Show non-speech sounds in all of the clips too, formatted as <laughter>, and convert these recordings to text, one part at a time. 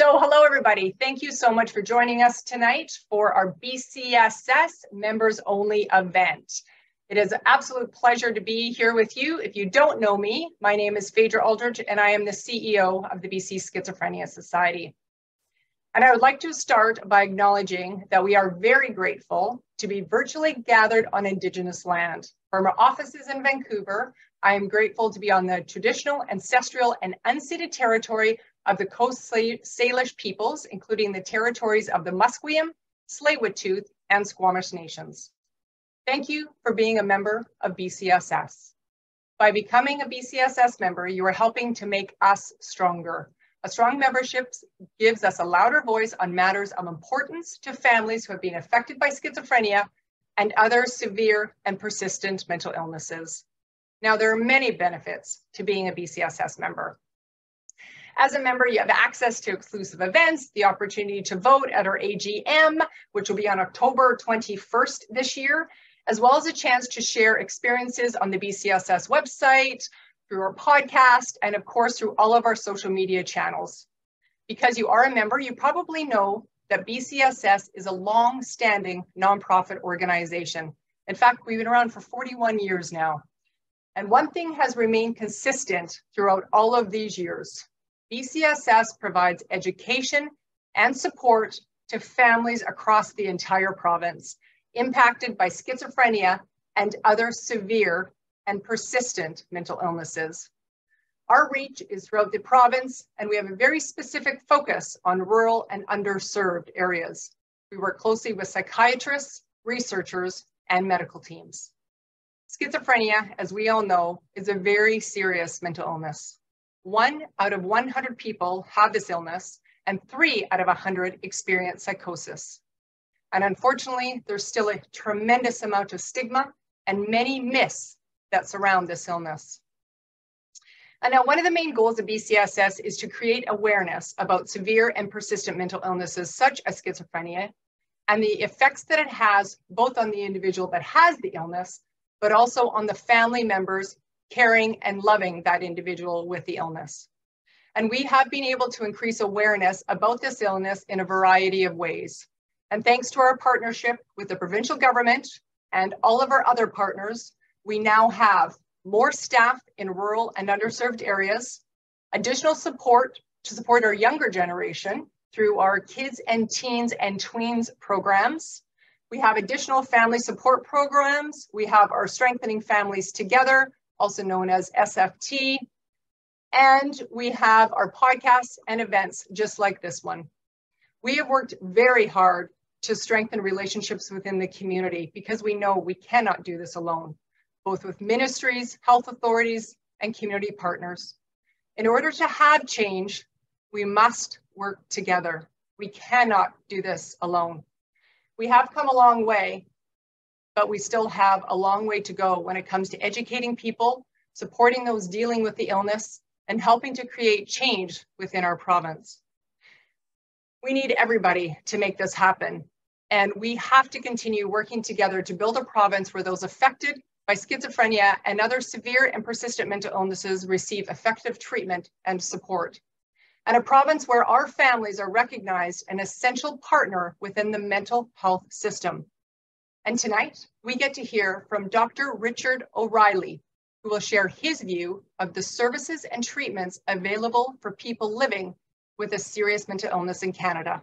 So hello, everybody. Thank you so much for joining us tonight for our BCSS members only event. It is an absolute pleasure to be here with you. If you don't know me, my name is Faydra Aldridge and I am the CEO of the BC Schizophrenia Society. And I would like to start by acknowledging that we are very grateful to be virtually gathered on Indigenous land. From our offices in Vancouver, I am grateful to be on the traditional, ancestral, and unceded territory of the Coast Salish peoples, including the territories of the Musqueam, Tsleil-Waututh, and Squamish nations. Thank you for being a member of BCSS. By becoming a BCSS member, you are helping to make us stronger. A strong membership gives us a louder voice on matters of importance to families who have been affected by schizophrenia and other severe and persistent mental illnesses. Now, there are many benefits to being a BCSS member. As a member, you have access to exclusive events, the opportunity to vote at our AGM, which will be on October 21st this year, as well as a chance to share experiences on the BCSS website, through our podcast, and of course, through all of our social media channels. Because you are a member, you probably know that BCSS is a long-standing nonprofit organization. In fact, we've been around for 41 years now. And one thing has remained consistent throughout all of these years. BCSS provides education and support to families across the entire province impacted by schizophrenia and other severe and persistent mental illnesses. Our reach is throughout the province, and we have a very specific focus on rural and underserved areas. We work closely with psychiatrists, researchers, and medical teams. Schizophrenia, as we all know, is a very serious mental illness. One out of 100 people have this illness, and three out of 100 experience psychosis. And unfortunately, there's still a tremendous amount of stigma and many myths that surround this illness. And now one of the main goals of BCSS is to create awareness about severe and persistent mental illnesses such as schizophrenia and the effects that it has both on the individual that has the illness, but also on the family members caring and loving that individual with the illness. And we have been able to increase awareness about this illness in a variety of ways. And thanks to our partnership with the provincial government and all of our other partners, we now have more staff in rural and underserved areas, additional support to support our younger generation through our kids and teens and tweens programs. We have additional family support programs. We have our Strengthening Families Together also known as SFT. And we have our podcasts and events just like this one. We have worked very hard to strengthen relationships within the community because we know we cannot do this alone, both with ministries, health authorities, and community partners. In order to have change, we must work together. We cannot do this alone. We have come a long way, but we still have a long way to go when it comes to educating people, supporting those dealing with the illness, and helping to create change within our province. We need everybody to make this happen. And we have to continue working together to build a province where those affected by schizophrenia and other severe and persistent mental illnesses receive effective treatment and support. And a province where our families are recognized an essential partner within the mental health system. And tonight, we get to hear from Dr. Richard O'Reilly, who will share his view of the services and treatments available for people living with a serious mental illness in Canada.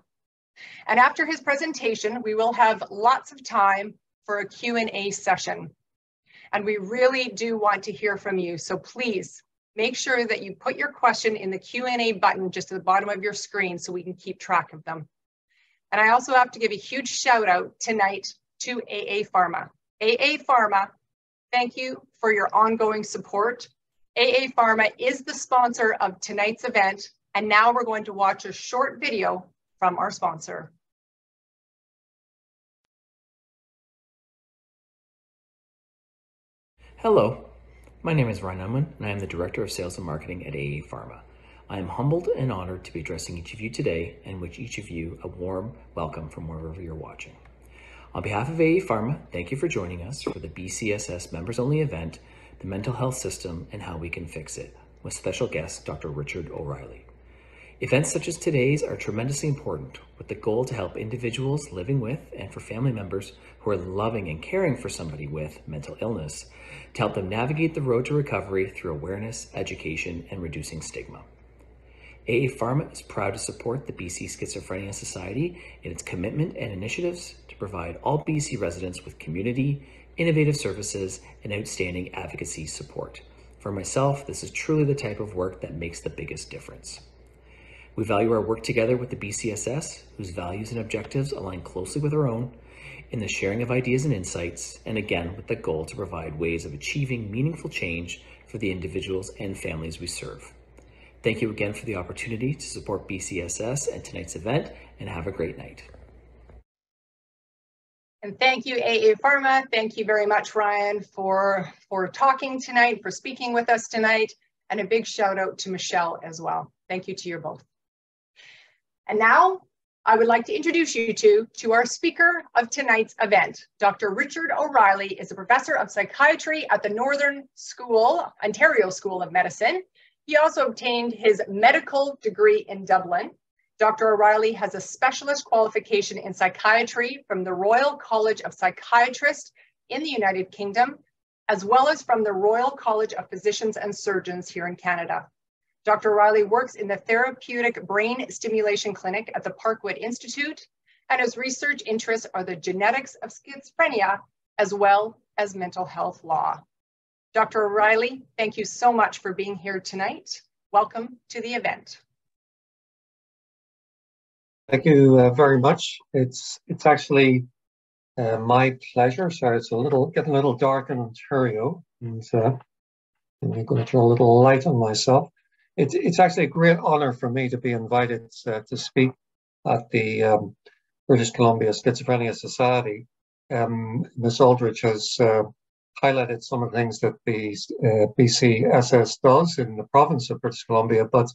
And after his presentation, we will have lots of time for a Q&A session. And we really do want to hear from you. So please make sure that you put your question in the Q&A button just at the bottom of your screen so we can keep track of them. And I also have to give a huge shout out tonight to AA Pharma. AA Pharma, thank you for your ongoing support. AA Pharma is the sponsor of tonight's event, and now we're going to watch a short video from our sponsor. Hello, my name is Ryan Unwin, and I am the Director of Sales and Marketing at AA Pharma. I am humbled and honored to be addressing each of you today and wish each of you a warm welcome from wherever you're watching. On behalf of AA Pharma, thank you for joining us for the BCSS members only event, The Mental Health System and How We Can Fix It, with special guest Dr. Richard O'Reilly. Events such as today's are tremendously important with the goal to help individuals living with and for family members who are loving and caring for somebody with mental illness to help them navigate the road to recovery through awareness, education, and reducing stigma. AA Pharma is proud to support the BC Schizophrenia Society in its commitment and initiatives to provide all BC residents with community, innovative services, and outstanding advocacy support. For myself, this is truly the type of work that makes the biggest difference. We value our work together with the BCSS, whose values and objectives align closely with our own, in the sharing of ideas and insights, and again with the goal to provide ways of achieving meaningful change for the individuals and families we serve. Thank you again for the opportunity to support BCSS and tonight's event, and have a great night. And thank you, AA Pharma. Thank you very much, Ryan, for, for talking tonight, for speaking with us tonight, and a big shout out to Michelle as well. Thank you to you both. And now I would like to introduce you to, to our speaker of tonight's event. Dr. Richard O'Reilly is a professor of psychiatry at the Northern School, Ontario School of Medicine. He also obtained his medical degree in Dublin Dr. O'Reilly has a specialist qualification in psychiatry from the Royal College of Psychiatrists in the United Kingdom, as well as from the Royal College of Physicians and Surgeons here in Canada. Dr. O'Reilly works in the Therapeutic Brain Stimulation Clinic at the Parkwood Institute, and his research interests are the genetics of schizophrenia, as well as mental health law. Dr. O'Reilly, thank you so much for being here tonight. Welcome to the event. Thank you uh, very much. It's it's actually uh, my pleasure. Sorry, it's a little getting a little dark in Ontario, and uh, I'm going to throw a little light on myself. It's it's actually a great honour for me to be invited uh, to speak at the um, British Columbia Schizophrenia Society. Um, Ms. Aldrich has uh, highlighted some of the things that the uh, BCSS does in the province of British Columbia, but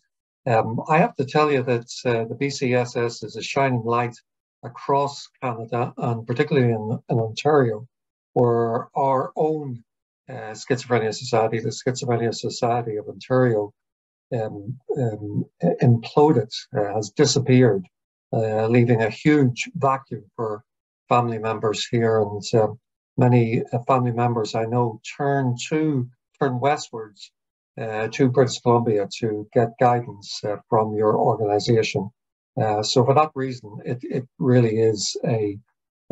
um, I have to tell you that uh, the BCSS is a shining light across Canada and particularly in, in Ontario, where our own uh, Schizophrenia Society, the Schizophrenia Society of Ontario, um, um, imploded, uh, has disappeared, uh, leaving a huge vacuum for family members here. And um, many uh, family members I know turn to, turn westwards uh, to British Columbia to get guidance uh, from your organization. Uh, so for that reason, it, it really is a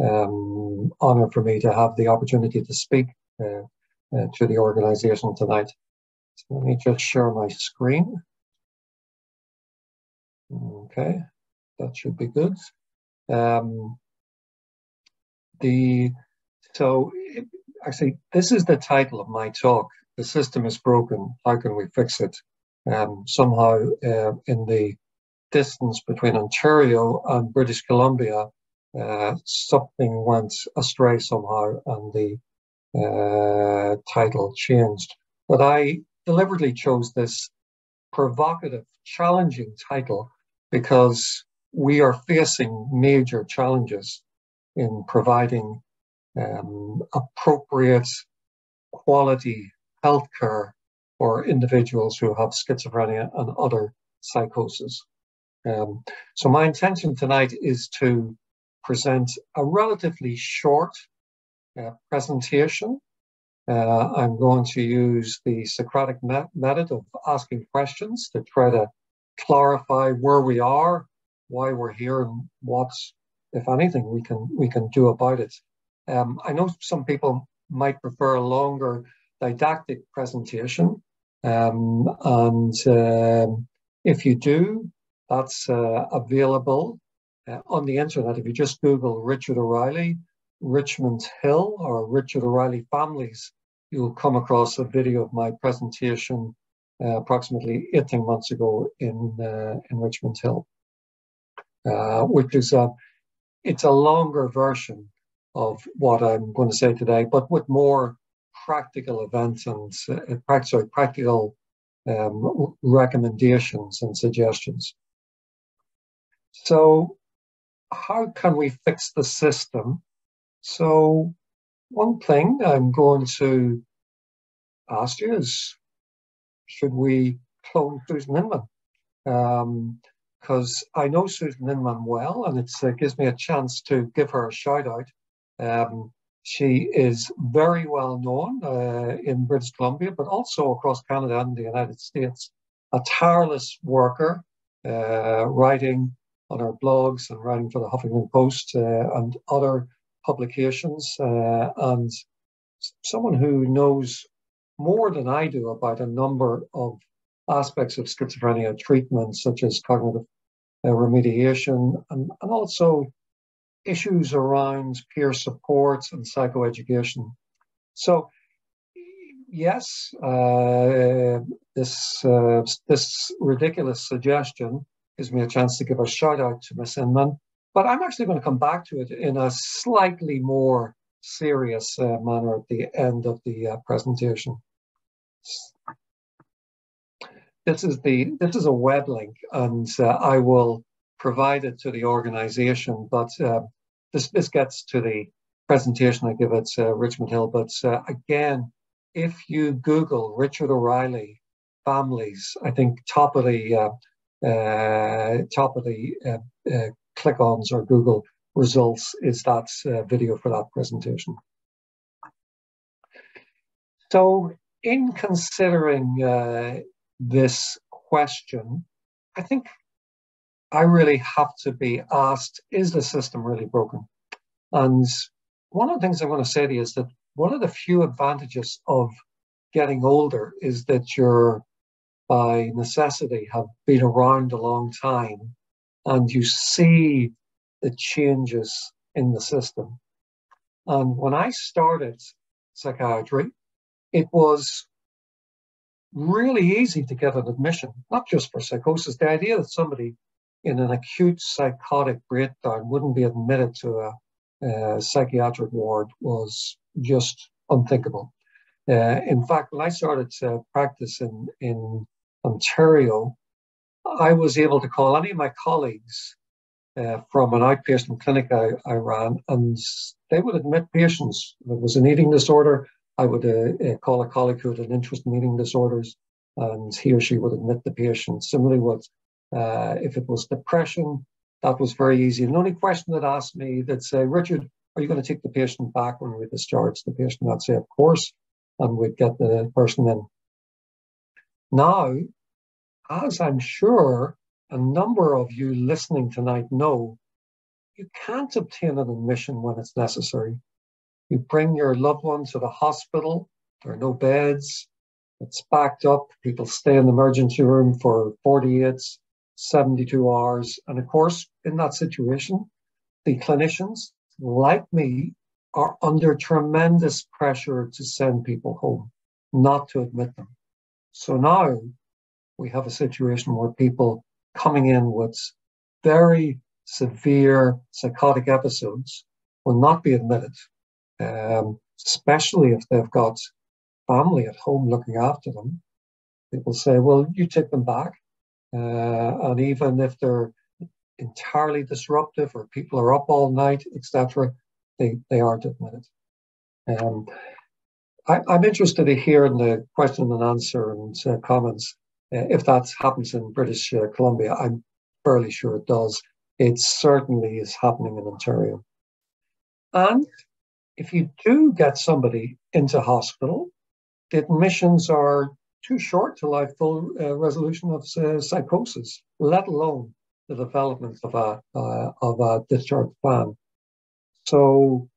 um, honor for me to have the opportunity to speak uh, uh, to the organization tonight. So let me just share my screen. Okay, that should be good. Um, the so actually this is the title of my talk the system is broken. How can we fix it? Um, somehow, uh, in the distance between Ontario and British Columbia, uh, something went astray somehow, and the uh, title changed. But I deliberately chose this provocative, challenging title because we are facing major challenges in providing um, appropriate quality healthcare for individuals who have schizophrenia and other psychosis. Um, so my intention tonight is to present a relatively short uh, presentation. Uh, I'm going to use the Socratic me method of asking questions to try to clarify where we are, why we're here, and what, if anything, we can we can do about it. Um, I know some people might prefer a longer didactic presentation. Um, and um, if you do, that's uh, available uh, on the internet. If you just Google Richard O'Reilly, Richmond Hill, or Richard O'Reilly Families, you'll come across a video of my presentation uh, approximately 18 months ago in, uh, in Richmond Hill, uh, which is a, it's a longer version of what I'm going to say today, but with more practical events and uh, sorry, practical um, recommendations and suggestions. So how can we fix the system? So one thing I'm going to ask you is, should we clone Susan Inman? Um, because I know Susan Inman well, and it uh, gives me a chance to give her a shout out. Um, she is very well known uh, in British Columbia, but also across Canada and the United States. A tireless worker, uh, writing on her blogs and writing for the Huffington Post uh, and other publications, uh, and someone who knows more than I do about a number of aspects of schizophrenia treatment, such as cognitive uh, remediation, and, and also issues around peer support and psychoeducation. So, yes, uh, this uh, this ridiculous suggestion gives me a chance to give a shout out to Miss Inman, but I'm actually going to come back to it in a slightly more serious uh, manner at the end of the uh, presentation. This is the this is a web link, and uh, I will provide it to the organization. But uh, this this gets to the presentation I give at uh, Richmond Hill. But uh, again, if you Google Richard O'Reilly families, I think top of the uh, uh, top of the click-ons or Google results is that video for that presentation. So in considering uh, this question, I think I really have to be asked, is the system really broken? And one of the things I want to say to you is that one of the few advantages of getting older is that you're by necessity have been around a long time and you see the changes in the system. And when I started psychiatry, it was really easy to get an admission, not just for psychosis. The idea that somebody in an acute psychotic breakdown wouldn't be admitted to a, a psychiatric ward was just unthinkable. Uh, in fact, when I started to practice in, in Ontario, I was able to call any of my colleagues uh, from an outpatient clinic I, I, ran, and they would admit patients. If it was an eating disorder, I would uh, uh, call a colleague who had an interest in eating disorders, and he or she would admit the patient. Similarly, with uh, if it was depression, that was very easy. And the only question that asked me that say, Richard, are you going to take the patient back when we discharge the patient? I'd say, of course, and we'd get the person in. Now, as I'm sure a number of you listening tonight know, you can't obtain an admission when it's necessary. You bring your loved one to the hospital. There are no beds. It's backed up. People stay in the emergency room for 48, 72 hours. And of course, in that situation, the clinicians, like me, are under tremendous pressure to send people home, not to admit them. So now we have a situation where people coming in with very severe psychotic episodes will not be admitted um, especially if they've got family at home looking after them. People say, well, you take them back. Uh, and even if they're entirely disruptive or people are up all night, etc., they, they aren't admitted. Um, I, am interested to hear in the question and answer and uh, comments uh, if that happens in British uh, Columbia. I'm fairly sure it does. It certainly is happening in Ontario. And if you do get somebody into hospital, the admissions are too short to allow full uh, resolution of uh, psychosis, let alone the development of a uh, of a discharge plan. So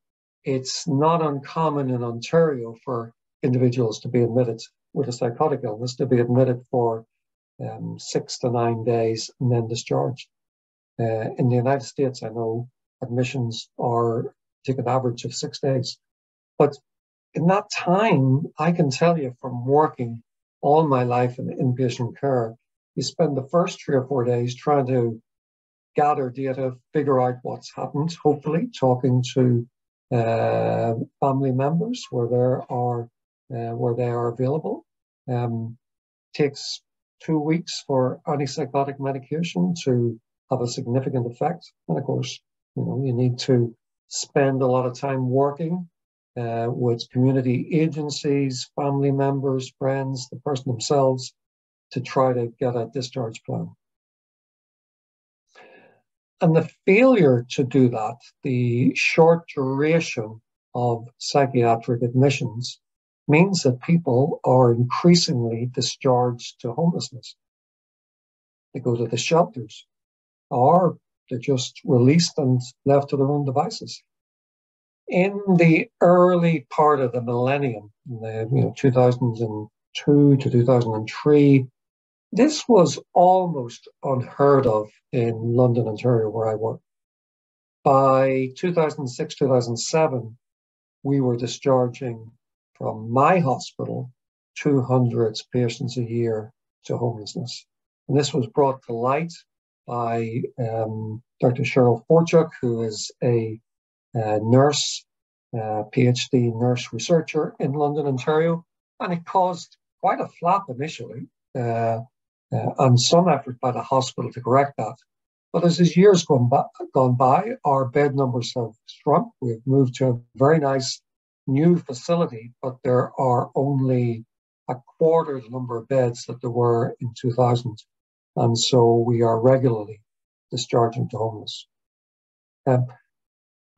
it's not uncommon in Ontario for individuals to be admitted with a psychotic illness to be admitted for um, six to nine days and then discharged. Uh, in the United States, I know admissions are take an average of six days. But in that time, I can tell you from working all my life in inpatient care, you spend the first three or four days trying to gather data, figure out what's happened, hopefully talking to uh, family members where there are uh, where they are available. Um, takes two weeks for antipsychotic medication to have a significant effect, and of course, you know you need to spend a lot of time working uh, with community agencies, family members, friends, the person themselves to try to get a discharge plan. and the failure to do that, the short duration of psychiatric admissions, means that people are increasingly discharged to homelessness. They go to the shelters, or they're just released and left to their own devices. In the early part of the millennium, the you know 2002 to 2003, this was almost unheard of in London, Ontario, where I work. By 2006, 2007, we were discharging from my hospital 200 patients a year to homelessness. And this was brought to light by um, Dr. Cheryl Forchuk, who is a, a nurse, a PhD nurse researcher in London, Ontario. And it caused quite a flap initially. Uh, uh, and some effort by the hospital to correct that. But as the years gone by, gone by, our bed numbers have shrunk. We've moved to a very nice new facility, but there are only a quarter the number of beds that there were in 2000. And so we are regularly discharging to homeless. Um,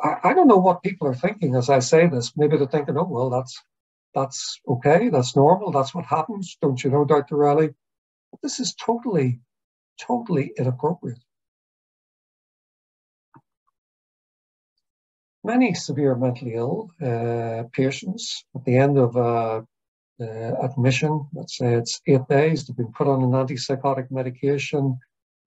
I, I don't know what people are thinking as I say this. Maybe they're thinking, oh, well, that's that's okay, that's normal, that's what happens. Don't you know, Dr. Riley? This is totally, totally inappropriate. Many severe mentally ill uh, patients at the end of uh, uh, admission, let's say it's eight days, they've been put on an antipsychotic medication,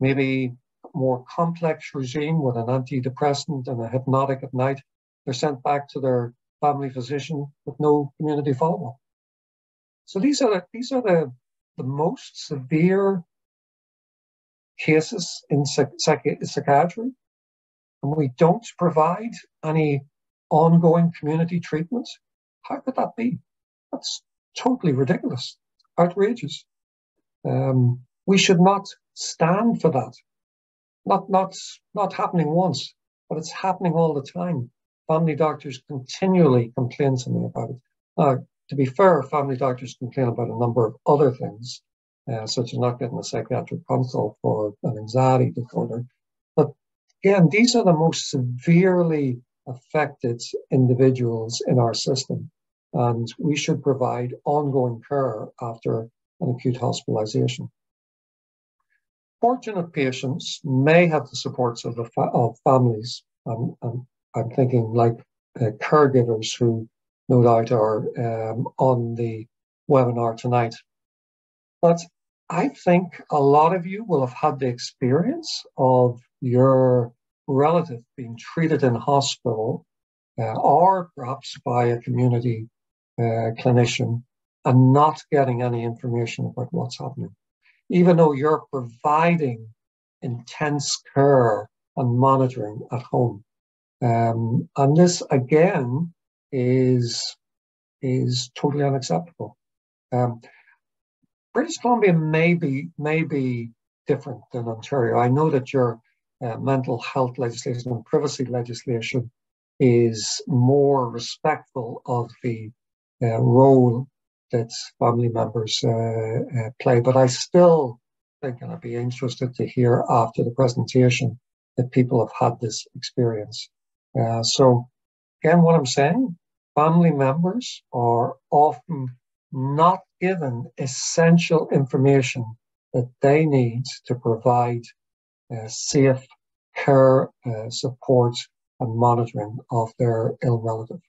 maybe more complex regime with an antidepressant and a hypnotic at night. They're sent back to their family physician with no community follow-up. So these are the, these are the the most severe cases in psych- psychiatry, and we don't provide any ongoing community treatment, how could that be? That's totally ridiculous, outrageous. Um, we should not stand for that. Not, not, not happening once, but it's happening all the time. Family doctors continually complain to me about it. Uh, to be fair, family doctors complain about a number of other things, uh, such as not getting a psychiatric consult for an anxiety disorder. But again, these are the most severely affected individuals in our system, and we should provide ongoing care after an acute hospitalization. Fortunate patients may have the supports of, the fa- of families. Um, um, I'm thinking like uh, caregivers who no doubt are um, on the webinar tonight. But I think a lot of you will have had the experience of your relative being treated in hospital uh, or perhaps by a community uh, clinician and not getting any information about what's happening. Even though you're providing intense care and monitoring at home. Um, and this again is is totally unacceptable. Um, British Columbia may be may be different than Ontario. I know that your uh, mental health legislation and privacy legislation is more respectful of the uh, role that family members uh, uh play, but I still think, and I'd be interested to hear after the presentation that people have had this experience. Uh, so again, what I'm saying, family members are often not given essential information that they need to provide uh, safe care, uh, support, and monitoring of their ill relative.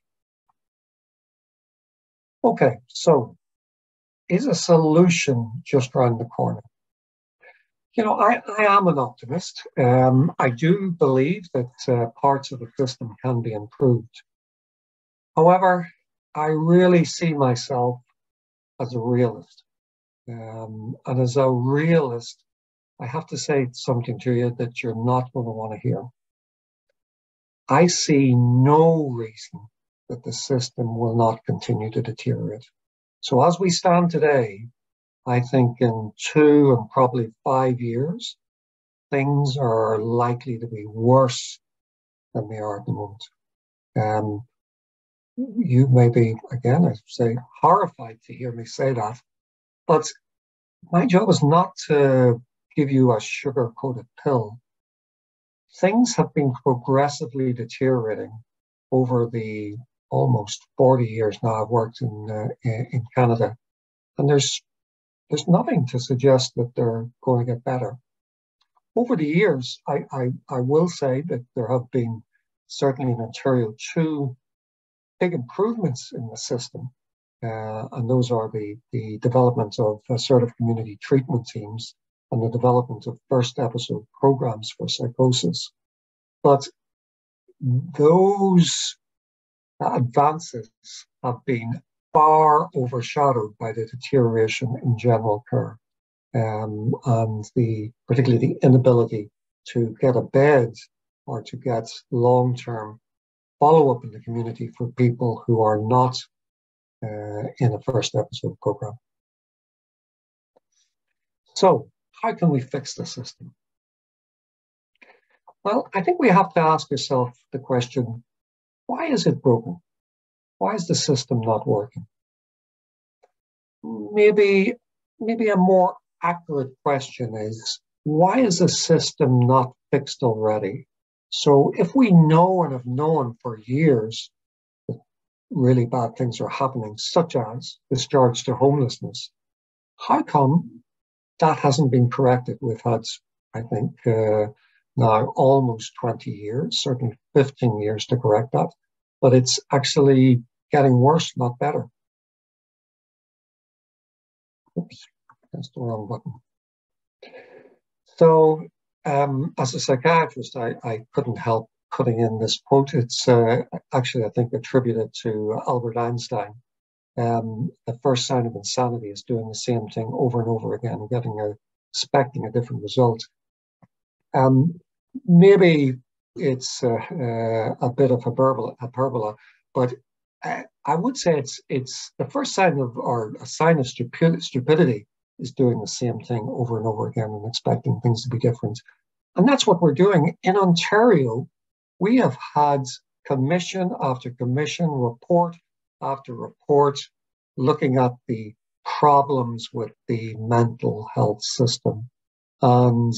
Okay, so is a solution just around the corner? You know, I, I am an optimist. Um, I do believe that uh, parts of the system can be improved. However, I really see myself as a realist. Um, and as a realist, I have to say something to you that you're not going to want to hear. I see no reason that the system will not continue to deteriorate. So as we stand today, I think in two and probably five years, things are likely to be worse than they are at the moment. Um, you may be, again, I say, horrified to hear me say that, but my job is not to give you a sugar coated pill. things have been progressively deteriorating over the almost 40 years now I've worked in, uh, in Canada. And there's, there's nothing to suggest that they're going to get better. Over the years, I, I, I will say that there have been, certainly in Ontario, two big improvements in the system. Uh, and those are the, the development of assertive community treatment teams and the development of first episode programs for psychosis. But those advances have been far overshadowed by the deterioration in general care um, and the particularly the inability to get a bed or to get long-term follow-up in the community for people who are not uh, in a first episode program. So how can we fix the system? Well, I think we have to ask ourselves the question, why is it broken? Why is the system not working? Maybe, maybe a more accurate question is, why is the system not fixed already? So if we know and have known for years that really bad things are happening, such as discharge to homelessness, how come that hasn't been corrected? We've had, I think, uh, now almost 20 years, certainly 15 years to correct that, but it's actually getting worse, not better. Oops, that's the wrong button. So um, as a psychiatrist, I, I, couldn't help putting in this quote. It's uh, actually, I think, attributed to Albert Einstein. Um, the first sign of insanity is doing the same thing over and over again, getting a, expecting a different result. Um, maybe it's uh, uh, a bit of hyperbole, hyperbole but uh, I would say it's it's the first sign of or a sign of stupidity is doing the same thing over and over again and expecting things to be different. And that's what we're doing. In Ontario, we have had commission after commission, report after report, looking at the problems with the mental health system. And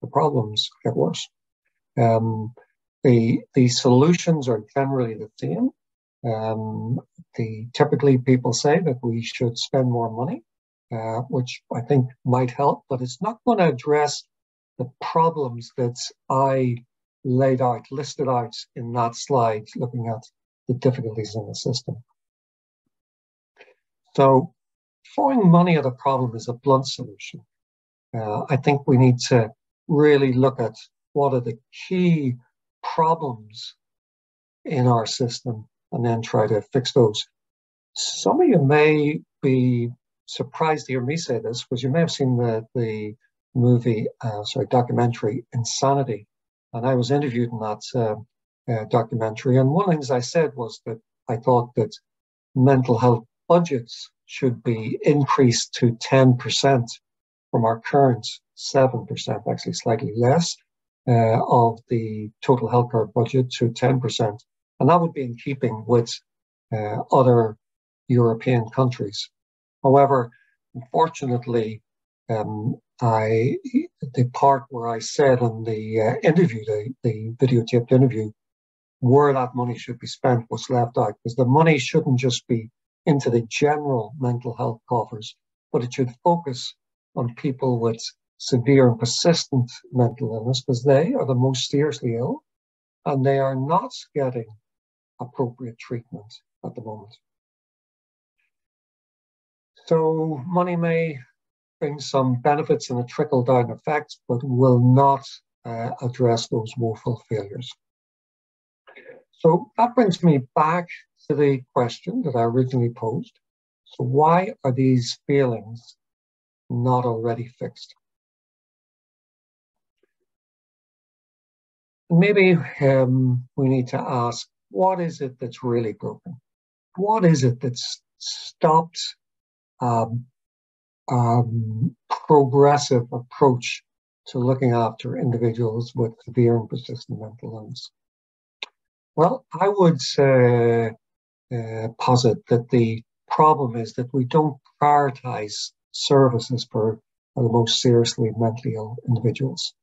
the problems get worse. Um, the, the solutions are generally the same. Um, the typically people say that we should spend more money, uh, which I think might help, but it's not going to address the problems that I laid out, listed out in that slide, looking at the difficulties in the system. So throwing money at a problem is a blunt solution. Uh, I think we need to really look at what are the key problems in our system and then try to fix those. Some of you may be surprised to hear me say this because you may have seen the, the movie, uh, sorry, documentary Insanity. And I was interviewed in that uh, uh, documentary. And one of the things I said was that I thought that mental health budgets should be increased to 10% from our current 7%, actually slightly less, uh, of the total healthcare budget to 10%. And that would be in keeping with uh, other European countries. However, unfortunately, um, I the part where I said in the uh, interview, the, the videotaped interview, where that money should be spent was left out because the money shouldn't just be into the general mental health coffers, but it should focus on people with severe and persistent mental illness because they are the most seriously ill and they are not getting appropriate treatment at the moment. So money may bring some benefits and a trickle down effect, but will not uh, address those woeful failures. So that brings me back to the question that I originally posed. So why are these feelings not already fixed? Maybe um, we need to ask, what is it that's really broken? What is it that's stopped um, um, progressive approach to looking after individuals with severe and persistent mental illness? Well, I would uh, uh, posit that the problem is that we don't prioritize services for the most seriously mentally ill individuals.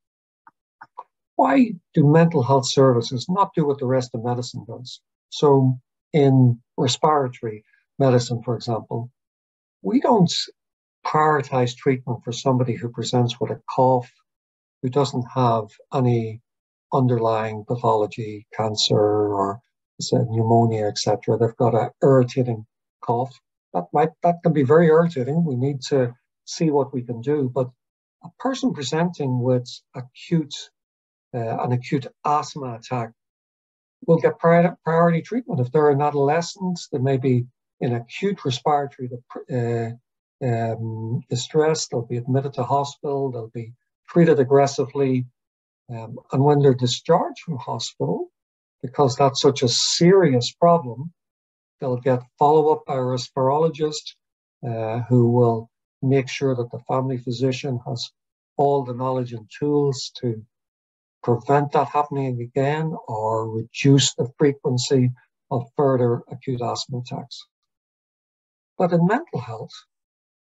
Why do mental health services not do what the rest of medicine does? So in respiratory medicine, for example, we don't prioritize treatment for somebody who presents with a cough, who doesn't have any underlying pathology, cancer or pneumonia, etc. They've got an irritating cough. That might that can be very irritating. We need to see what we can do. But a person presenting with acute an acute asthma attack will get priority treatment. If they're an adolescent, they may be in acute respiratory uh, um, distress, they'll be admitted to hospital, they'll be treated aggressively. Um, and when they're discharged from hospital, because that's such a serious problem, they'll get follow up by a respirologist uh, who will make sure that the family physician has all the knowledge and tools to prevent that happening again or reduce the frequency of further acute asthma attacks. But in mental health,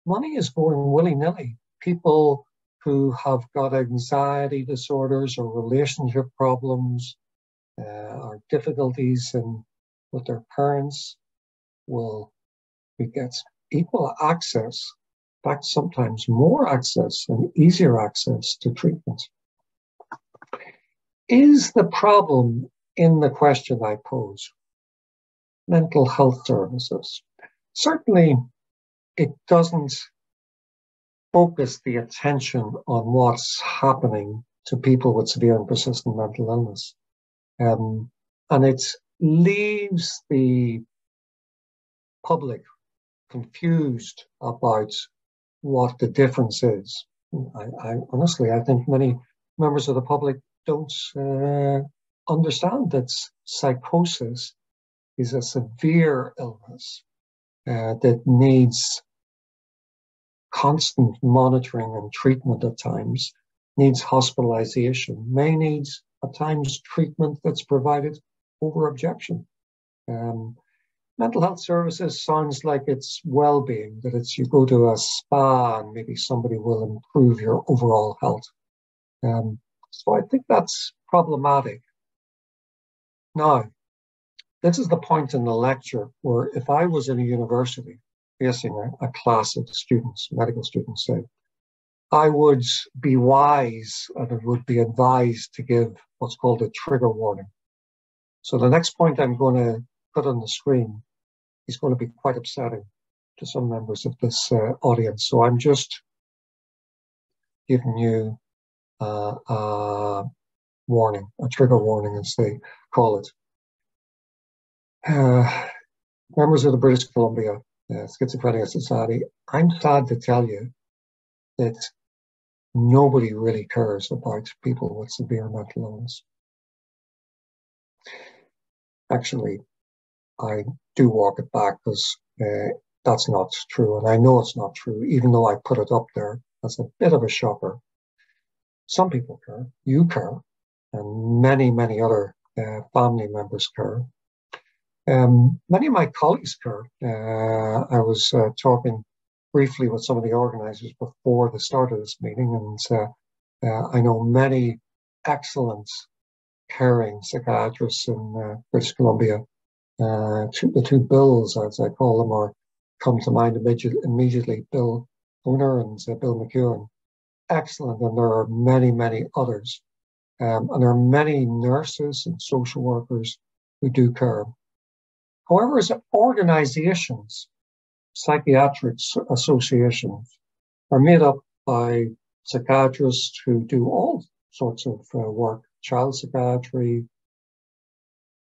money is going willy nilly. People who have got anxiety disorders or relationship problems uh, or difficulties in, with their parents will get equal access, in fact, sometimes more access and easier access to treatment. Is the problem in the question I pose mental health services? Certainly, it doesn't focus the attention on what's happening to people with severe and persistent mental illness. Um, and it leaves the public confused about what the difference is. I, I honestly, I think many members of the public don't uh, understand that psychosis is a severe illness uh, that needs constant monitoring and treatment at times, needs hospitalization, may need at times treatment that's provided over objection. Um, mental health services sounds like it's well-being, that it's you go to a spa and maybe somebody will improve your overall health. Um, so I think that's problematic. Now, this is the point in the lecture where if I was in a university facing a, a class of students, medical students, say, I would be wise and it would be advised to give what's called a trigger warning. So the next point I'm going to put on the screen is going to be quite upsetting to some members of this uh, audience. So I'm just giving you warning, a trigger warning, as they call it. Uh, members of the British Columbia uh, Schizophrenia Society, I'm sad to tell you that nobody really cares about people with severe mental illness. Actually, I do walk it back because uh, that's not true. And I know it's not true, even though I put it up there as a bit of a shocker. Some people care, you care, and many, many other uh, family members care. Um, many of my colleagues care. Uh, I was uh, talking briefly with some of the organizers before the start of this meeting, and uh, uh, I know many excellent caring psychiatrists in uh, British Columbia. Two, the two Bills, as I call them, are come to mind immediately, immediately Bill Honer and Bill MacEwan excellent, and there are many, many others. Um, and there are many nurses and social workers who do care. However, as organizations, psychiatric associations are made up by psychiatrists who do all sorts of uh, work, child psychiatry,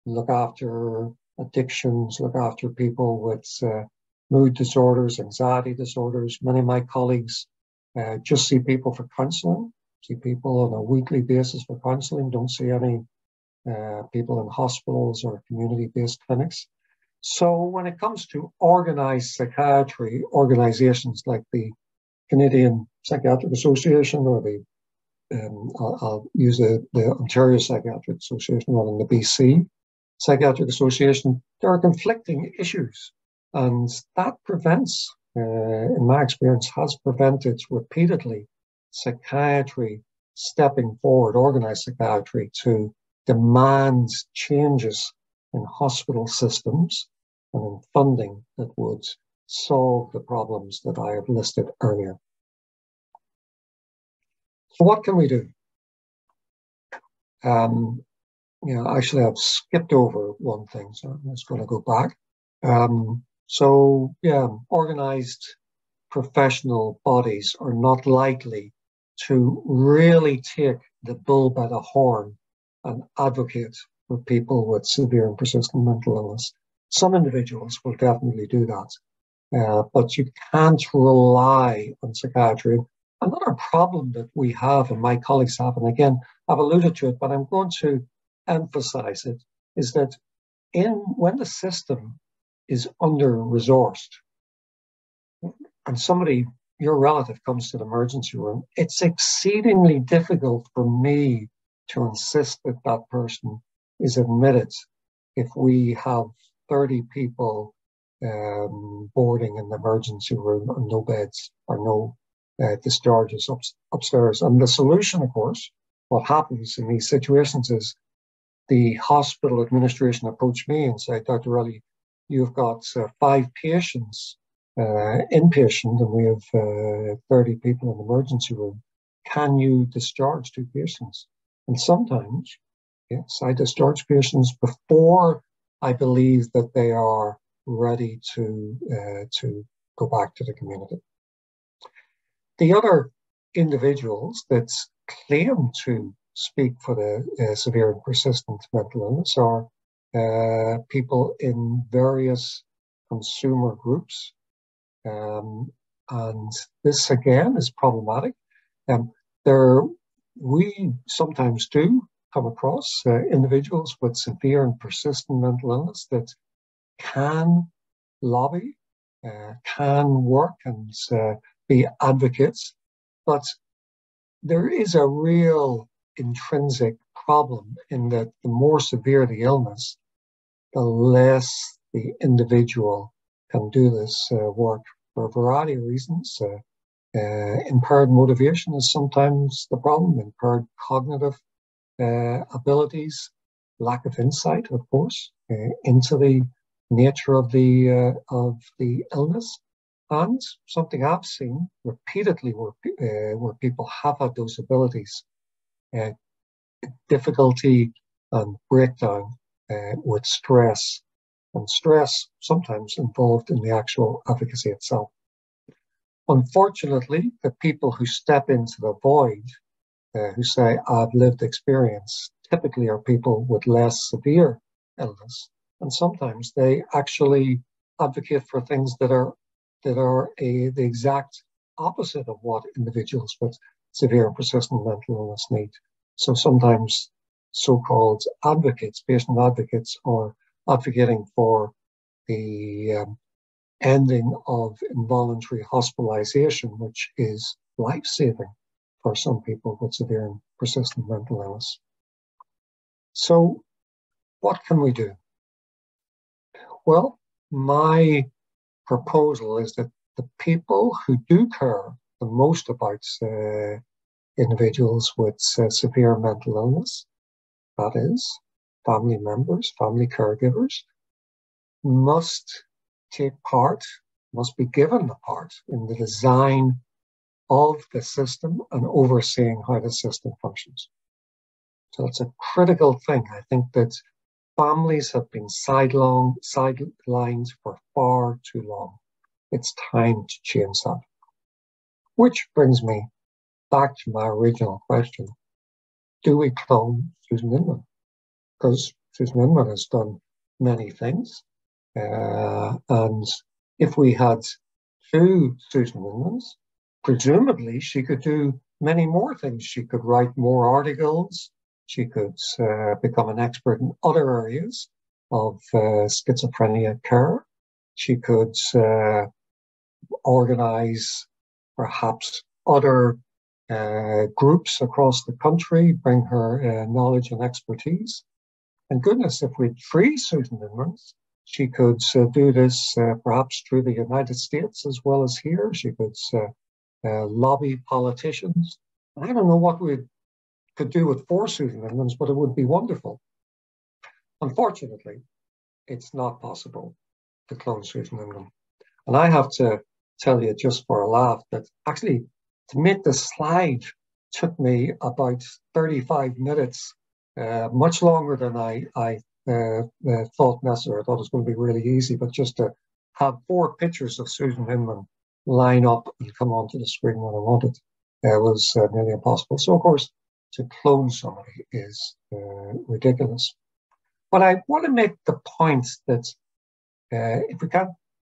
look after addictions, look after people with uh, mood disorders, anxiety disorders. Many of my colleagues uh, just see people for counseling, see people on a weekly basis for counseling, don't see any uh, people in hospitals or community based clinics. So, when it comes to organized psychiatry, organizations like the Canadian Psychiatric Association or the um, I'll, I'll, use the, the Ontario Psychiatric Association rather than the BC Psychiatric Association, there are conflicting issues. And that prevents in my experience, has prevented repeatedly psychiatry stepping forward, organized psychiatry, to demand changes in hospital systems and in funding that would solve the problems that I have listed earlier. So what can we do? Um, you know, actually I've skipped over one thing, so I'm just going to go back. Um, so yeah, organized professional bodies are not likely to really take the bull by the horn and advocate for people with severe and persistent mental illness. Some individuals will definitely do that, uh, but you can't rely on psychiatry. Another problem that we have, and my colleagues have, and again, I've alluded to it, but I'm going to emphasize it, is that in when the system is under resourced, and somebody, your relative, comes to the emergency room, it's exceedingly difficult for me to insist that that person is admitted if we have 30 people um, boarding in the emergency room and no beds or no uh, discharges up, upstairs. And the solution, of course, what happens in these situations is the hospital administration approached me and said, Dr. O'Reilly, you've got uh, five patients uh, inpatient and we have uh, 30 people in the emergency room. Can you discharge two patients? And sometimes, yes, I discharge patients before I believe that they are ready to, uh, to go back to the community. The other individuals that claim to speak for the uh, severe and persistent mental illness are uh, people in various consumer groups. Um, and this again is problematic. Um, there we sometimes do come across uh, individuals with severe and persistent mental illness that can lobby, uh, can work and uh, be advocates, but there is a real intrinsic problem in that the more severe the illness, the less the individual can do this uh, work for a variety of reasons. Uh, uh, impaired motivation is sometimes the problem, impaired cognitive uh, abilities, lack of insight, of course, uh, into the nature of the uh, of the illness, and something I've seen repeatedly where where people have had those abilities, difficulty and breakdown with stress, and stress sometimes involved in the actual advocacy itself. Unfortunately, the people who step into the void, uh, who say, I've lived experience, typically are people with less severe illness. And sometimes they actually advocate for things that are that are a, the exact opposite of what individuals with severe persistent mental illness need. So sometimes so-called advocates, patient advocates, are advocating for the um, ending of involuntary hospitalization, which is life saving for some people with severe and persistent mental illness. So, what can we do? Well, my proposal is that the people who do care the most about uh, individuals with uh, severe mental illness, that is, family members, family caregivers, must take part, must be given a part in the design of the system and overseeing how the system functions. So it's a critical thing. I think that families have been sidelined, for far too long. It's time to change that. Which brings me back to my original question. Do we clone Susan Inman? Because Susan Inman has done many things. Uh, and if we had two Susan Inmans, presumably she could do many more things. She could write more articles. She could uh, become an expert in other areas of uh, schizophrenia care. She could uh, organize perhaps other uh, groups across the country, bring her uh, knowledge and expertise. And goodness, if we had three Susan Inmans, she could uh, do this uh, perhaps through the United States as well as here. She could uh, uh lobby politicians. I don't know what we'd could do with four Susan Inmans, but it would be wonderful. Unfortunately, it's not possible to clone Susan Inman. And I have to tell you just for a laugh that actually to make the slide took me about 35 minutes, uh, much longer than I, I uh, uh, thought necessary. I thought it was going to be really easy, but just to have four pictures of Susan Inman line up and come onto the screen when I wanted uh, was uh, nearly impossible. So, of course, to clone somebody is uh, ridiculous. But I want to make the point that if we can't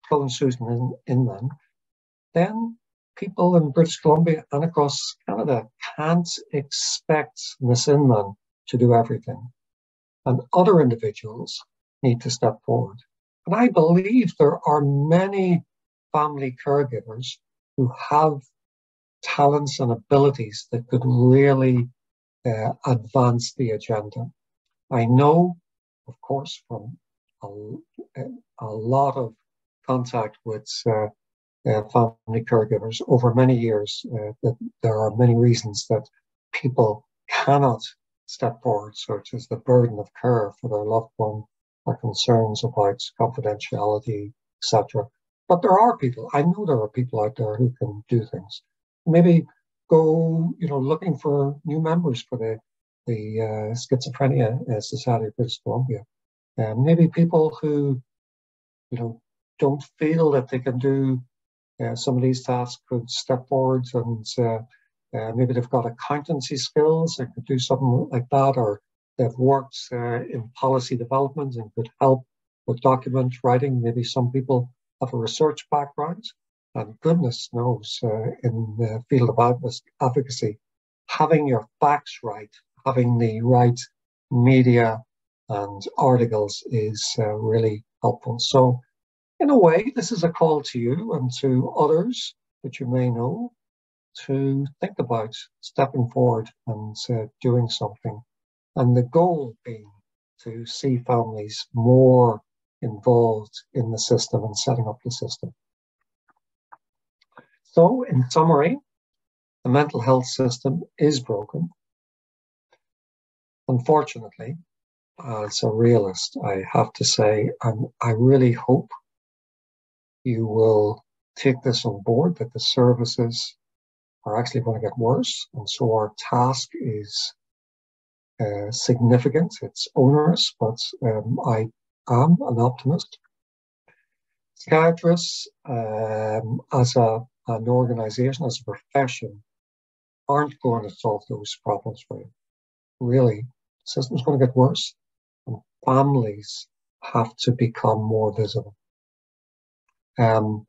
clone Susan Inman, then people in British Columbia and across Canada can't expect Miss Inman to do everything. And other individuals need to step forward. And I believe there are many family caregivers who have talents and abilities that could really uh, advance the agenda. I know, of course, from a, a lot of contact with uh, family caregivers over many years uh, that there are many reasons that people cannot step forward, such as the burden of care for their loved one or concerns about confidentiality, etc. But there are people, I know there are people out there who can do things. Maybe go, you know, looking for new members for the, the uh, Schizophrenia uh, Society of British Columbia. Um, maybe people who, you know, don't feel that they can do some of these tasks could step forward and uh, uh, maybe they've got accountancy skills and could do something like that, or they've worked uh, in policy development and could help with document writing. Maybe some people have a research background, and goodness knows, uh, in the field of advocacy, having your facts right, having the right media and articles is uh, really helpful. So, in a way, this is a call to you and to others that you may know to think about stepping forward and uh, doing something. And the goal being to see families more involved in the system and setting up the system. So, in summary, the mental health system is broken. Unfortunately, as a realist, I have to say, I'm, I really hope you will take this on board that the services are actually going to get worse. And so our task is uh, significant, it's onerous, but um, I am an optimist. Psychiatrists, um, as a, an organization, as a profession, aren't going to solve those problems for you. Really, the system's going to get worse, and families have to become more visible. Um,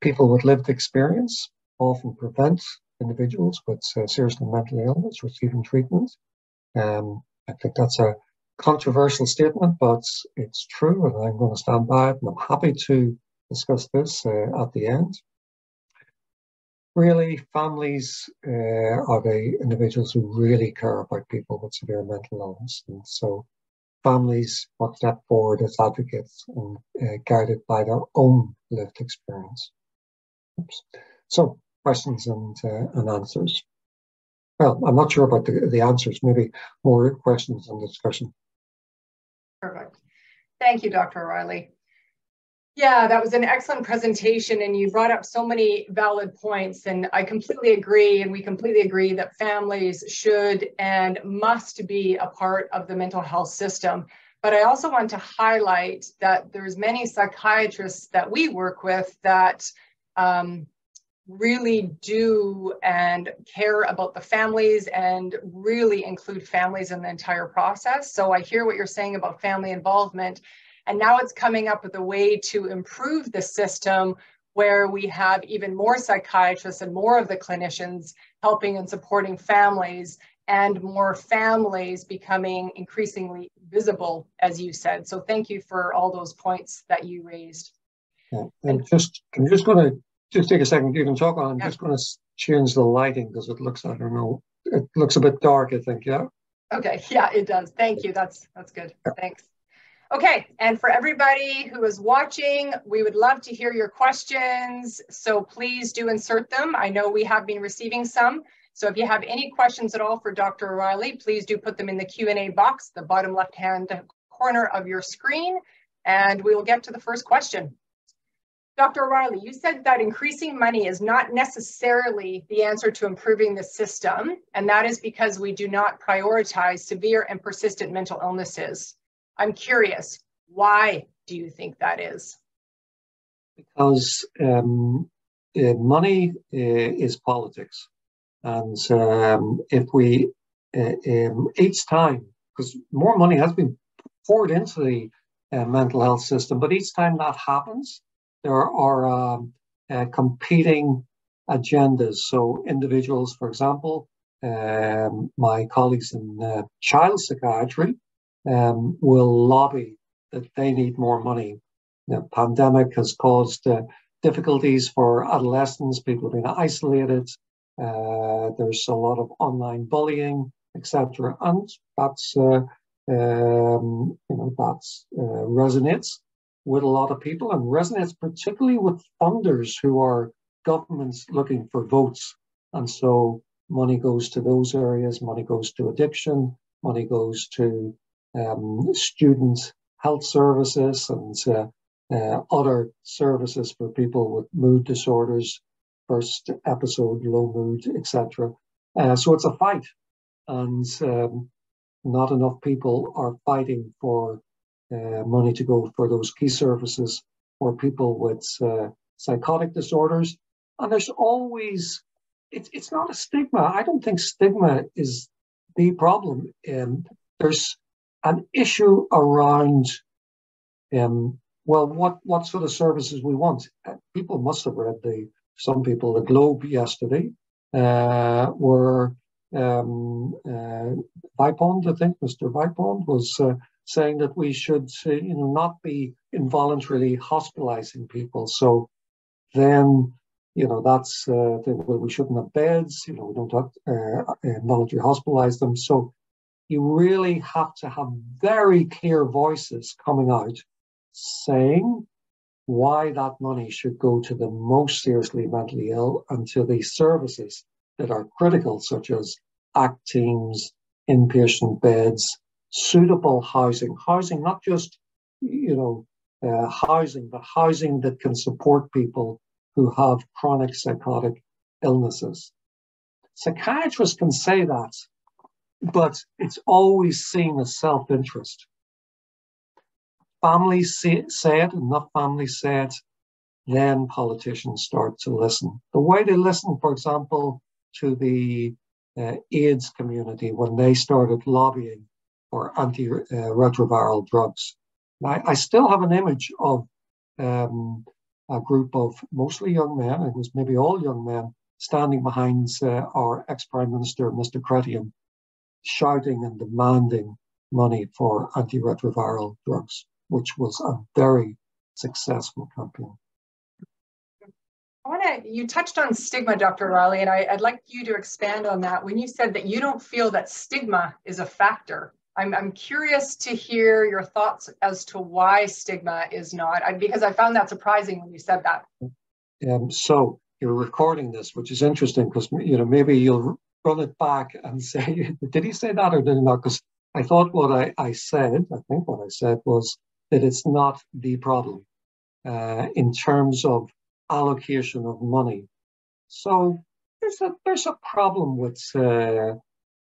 people with lived experience often prevent individuals with uh, serious mental illness receiving treatment. Um, I think that's a controversial statement, but it's true, and I'm going to stand by it. And I'm happy to discuss this uh, at the end. Really, families uh, are the individuals who really care about people with severe mental illness, and so families must step forward as advocates and uh, guided by their own lived experience. Oops. So questions and, uh, and answers. Well, I'm not sure about the, the answers, maybe more questions and discussion. Perfect. Thank you, Dr. O'Reilly. Yeah, that was an excellent presentation, and you brought up so many valid points. And I completely agree, and we completely agree that families should and must be a part of the mental health system. But I also want to highlight that there's many psychiatrists that we work with that um, really do and care about the families and really include families in the entire process. So I hear what you're saying about family involvement. And now it's coming up with a way to improve the system where we have even more psychiatrists and more of the clinicians helping and supporting families and more families becoming increasingly visible, as you said. So thank you for all those points that you raised. Yeah, and just, I'm just going to just take a second. You can talk on. I'm yeah. just going to change the lighting because it looks, I don't know, it looks a bit dark, I think. Yeah. Okay. <laughs> Yeah, it does. Thank you. That's, that's good. Yeah. Thanks. Okay, and for everybody who is watching, we would love to hear your questions. So please do insert them. I know we have been receiving some. So if you have any questions at all for Dr. O'Reilly, please do put them in the Q&A box, the bottom left-hand corner of your screen, and we will get to the first question. Dr. O'Reilly, you said that increasing money is not necessarily the answer to improving the system, and that is because we do not prioritize severe and persistent mental illnesses. I'm curious, why do you think that is? Because um, uh, money uh, is politics. And um, if we, uh, um, each time, because more money has been poured into the uh, mental health system, but each time that happens, there are um, uh, competing agendas. So individuals, for example, um, my colleagues in uh, child psychiatry um, will lobby that they need more money. The pandemic has caused uh, difficulties for adolescents. People have been isolated. Uh, there's a lot of online bullying, etc., and that's uh, um, you know that's uh, resonates with a lot of people and resonates particularly with funders who are governments looking for votes. And so money goes to those areas, money goes to addiction, money goes to um, student health services and uh, uh, other services for people with mood disorders, first episode, low mood, etc. Uh, so it's a fight, and um, not enough people are fighting for uh, money to go for those key services for people with uh, psychotic disorders. And there's always, it's, it's not a stigma. I don't think stigma is the problem. Um, there's an issue around, um, well, what, what sort of services we want. Uh, people must have read the, some people, the Globe yesterday, uh, um, uh, Vipond, I think, Mr. Vipond was uh, saying that we should, uh, you know, not be involuntarily hospitalizing people. So then, you know, that's uh, well, we shouldn't have beds. You know, we don't have uh, involuntarily hospitalize them. So you really have to have very clear voices coming out saying why that money should go to the most seriously mentally ill and to the services that are critical, such as ACT teams, inpatient beds, suitable housing, housing, not just, you know, uh, housing, but housing that can support people who have chronic psychotic illnesses. Psychiatrists can say that, but it's always seen as self interest. Families say, say it, enough families say it, then politicians start to listen. The way they listen, for example, to the uh, AIDS community when they started lobbying or antiretroviral drugs. I, I, still have an image of um, a group of mostly young men, it was maybe all young men, standing behind uh, our ex Prime Minister, Mr. Chrétien, shouting and demanding money for antiretroviral drugs, which was a very successful campaign. I want to, you touched on stigma, Dr. O'Reilly, and I, would like you to expand on that. When you said that you don't feel that stigma is a factor I'm, I'm curious to hear your thoughts as to why stigma is not, I, because I found that surprising when you said that. Um, so you're recording this, which is interesting because you know maybe you'll run it back and <laughs> say, did he say that or did he not? Because I thought what I, I said, I think what I said was that it's not the problem uh, in terms of allocation of money. So there's a there's a problem with uh,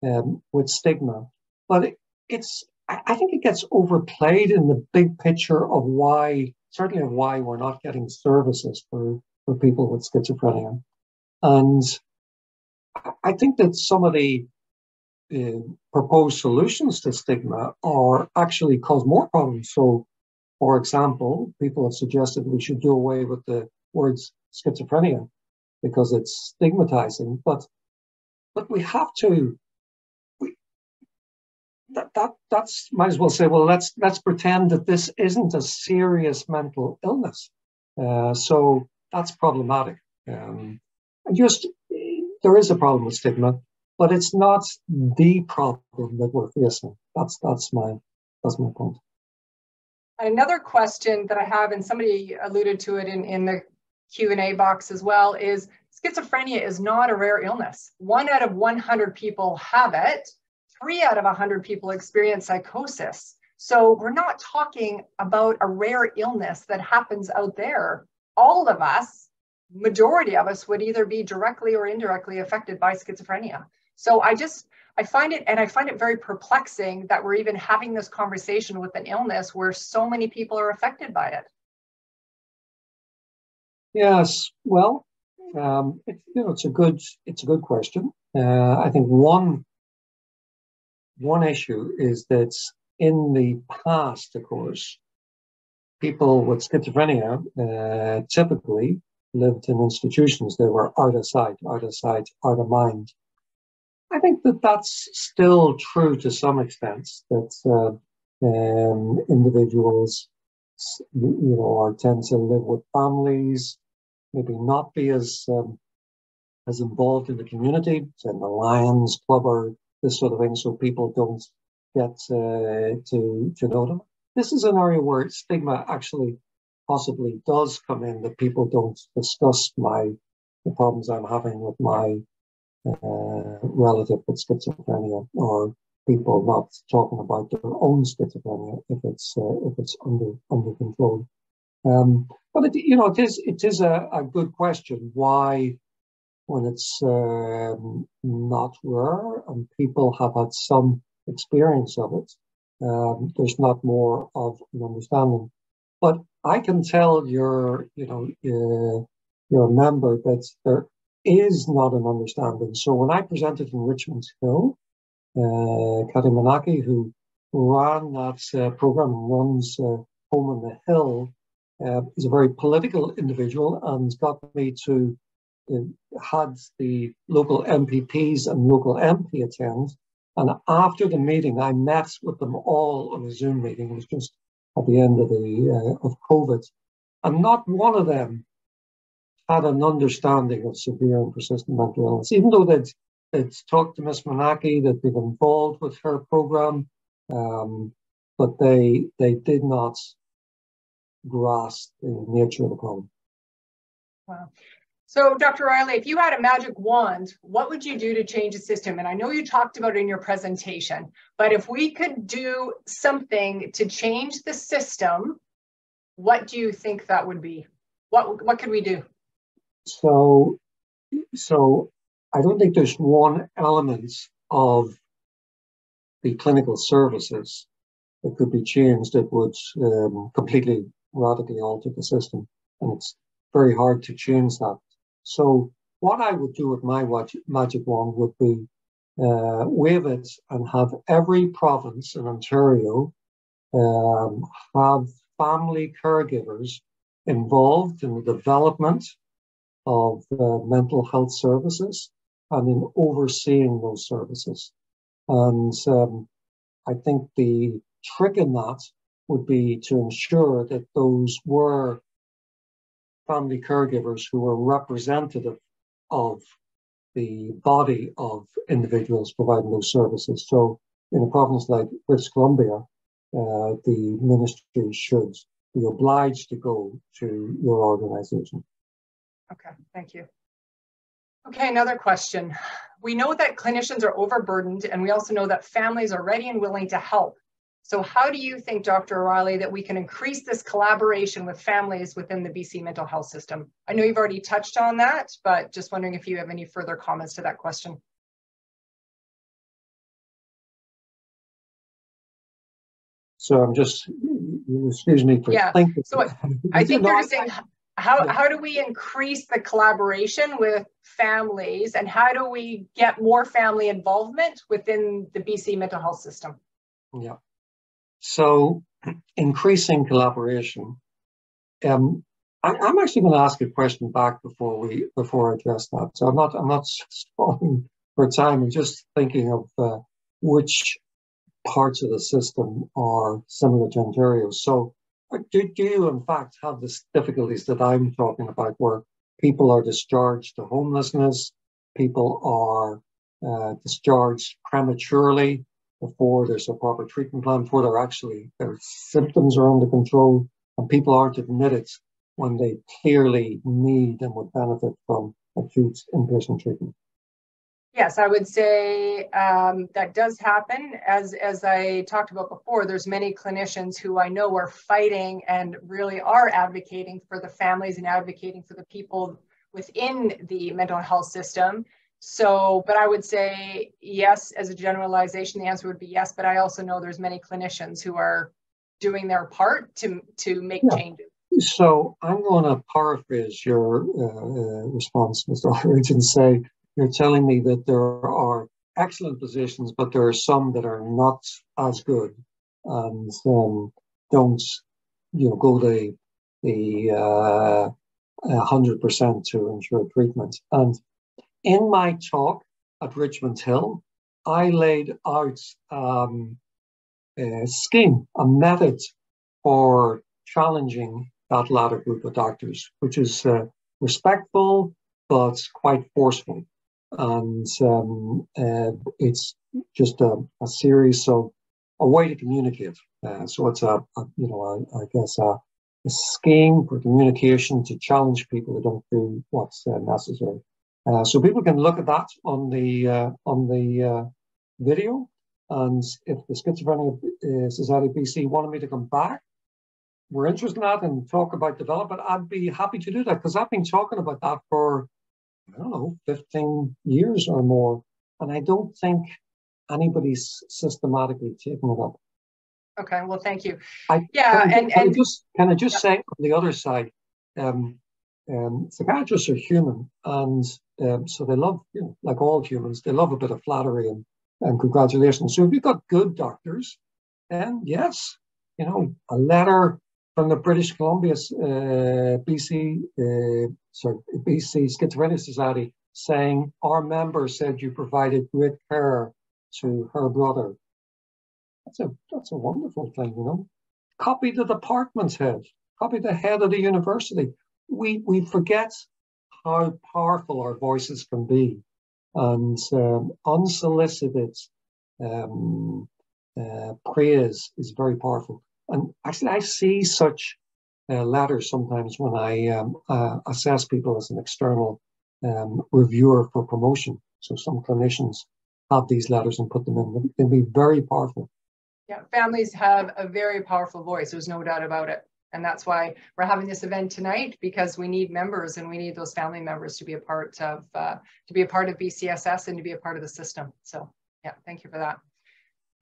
um, with stigma, but it's I think it gets overplayed in the big picture of why, certainly of why we're not getting services for, for people with schizophrenia. And I think that some of the uh, proposed solutions to stigma are actually cause more problems. So, for example, people have suggested we should do away with the words schizophrenia because it's stigmatizing. But but we have to that, that that's might as well say, well, let's let's pretend that this isn't a serious mental illness. Uh, so that's problematic. Um, and just there is a problem with stigma, but it's not the problem that we're facing. That's that's my that's my point. Another question that I have, and somebody alluded to it in, in the Q&A box as well, is schizophrenia is not a rare illness. One out of 100 people have it. Three out of 100 people experience psychosis. So we're not talking about a rare illness that happens out there. All of us, majority of us would either be directly or indirectly affected by schizophrenia. So I just, I find it, and I find it very perplexing that we're even having this conversation with an illness where so many people are affected by it. Yes, well, um, it, you know, it's a good, it's a good question. Uh, I think one, one issue is that in the past, of course, people with schizophrenia uh, typically lived in institutions. They were out of sight, out of sight, out of mind. I think that that's still true to some extent. That uh, um, individuals, you know, are tend to live with families, maybe not be as um, as involved in the community, in the Lions Club or this sort of thing, so people don't get uh, to to know them. This is an area where stigma actually possibly does come in that people don't discuss my the problems I'm having with my uh, relative with schizophrenia or people not talking about their own schizophrenia if it's uh, if it's under under control. Um, but it, you know, it is it is a, a good question why when it's um, not rare and people have had some experience of it, um, there's not more of an understanding. But I can tell your, you know, uh, your member that there is not an understanding. So when I presented in Richmond Hill, uh, Kathy Manaki, who ran that uh, program runs uh, Home on the Hill, uh, is a very political individual and got me to uh, had the local MPPs and local MP attend. And after the meeting, I met with them all on a Zoom meeting. It was just at the end of the uh, of COVID, and not one of them had an understanding of severe and persistent mental illness, even though they'd, they'd talked to Miss Manaki, they'd been involved with her program, um, but they they did not grasp the nature of the problem. Wow. So, Dr. O'Reilly, if you had a magic wand, what would you do to change the system? And I know you talked about it in your presentation, but if we could do something to change the system, what do you think that would be? What what could we do? So, so I don't think there's one element of the clinical services that could be changed that would um, completely radically alter the system, and it's very hard to change that. So, what I would do with my magic wand would be uh, wave it and have every province in Ontario um, have family caregivers involved in the development of uh, mental health services and in overseeing those services. And um, I think the trick in that would be to ensure that those were family caregivers who are representative of the body of individuals providing those services. So in a province like British Columbia, uh, the ministry should be obliged to go to your organization. Okay, thank you. Okay, another question. We know that clinicians are overburdened and we also know that families are ready and willing to help. So how do you think, Dr. O'Reilly, that we can increase this collaboration with families within the BC mental health system? I know you've already touched on that, but just wondering if you have any further comments to that question. So I'm just, excuse me for yeah. thinking. So I think you're just saying how, how do we increase the collaboration with families and how do we get more family involvement within the BC mental health system? Yeah. So increasing collaboration. Um, I, am actually going to ask a question back before we before I address that. So I'm not I'm not stalling for time. I'm just thinking of uh, which parts of the system are similar to Ontario. So do, do you, in fact, have the difficulties that I'm talking about where people are discharged to homelessness, people are uh, discharged prematurely before there's a proper treatment plan, before they're actually, their symptoms are under control, and people aren't admitted when they clearly need and would benefit from acute inpatient treatment. Yes, I would say um, that does happen. As, as I talked about before, there's many clinicians who I know are fighting and really are advocating for the families and advocating for the people within the mental health system. So, but I would say yes, as a generalization, the answer would be yes, but I also know there's many clinicians who are doing their part to, to make yeah. changes. So I'm going to paraphrase your uh, uh response, Mr. Aldridge, and say you're telling me that there are excellent positions, but there are some that are not as good and um, don't, you know, go the the uh, 100% to ensure treatment. And in my talk at Richmond Hill, I laid out um, a scheme, a method for challenging that latter group of doctors, which is uh, respectful but quite forceful. And um, uh, it's just a, a, series of a way to communicate. Uh, so it's a, a you know, a, I guess a, scheme for communication to challenge people who don't do what's uh, necessary. Uh, so people can look at that on the uh, on the uh, video. And if the Schizophrenia uh, Society BC wanted me to come back, we're interested in that and talk about development, I'd be happy to do that because I've been talking about that for I don't know 15 years or more, and I don't think anybody's systematically taken it up. Okay, well, thank you. I, yeah, can, and, can and I just can I just yeah. say on the other side, um, um, psychiatrists are human, and um, so they love, you know, like all humans, they love a bit of flattery and, and congratulations. So if you've got good doctors, then yes, you know, a letter from the British Columbia uh, BC, uh, sorry, BC Schizophrenia Society saying our member said you provided great care to her brother that's a that's a wonderful thing, you know. Copy the department's head, copy the head of the university. We we forget how powerful our voices can be, and um, unsolicited um, uh, praise is very powerful. And actually, I see such uh, letters sometimes when I um, uh, assess people as an external um, reviewer for promotion. So some clinicians have these letters and put them in. They can be very powerful. Yeah, families have a very powerful voice. There's no doubt about it. And that's why we're having this event tonight because we need members and we need those family members to be a part of uh, to be a part of BCSS and to be a part of the system. So yeah, thank you for that.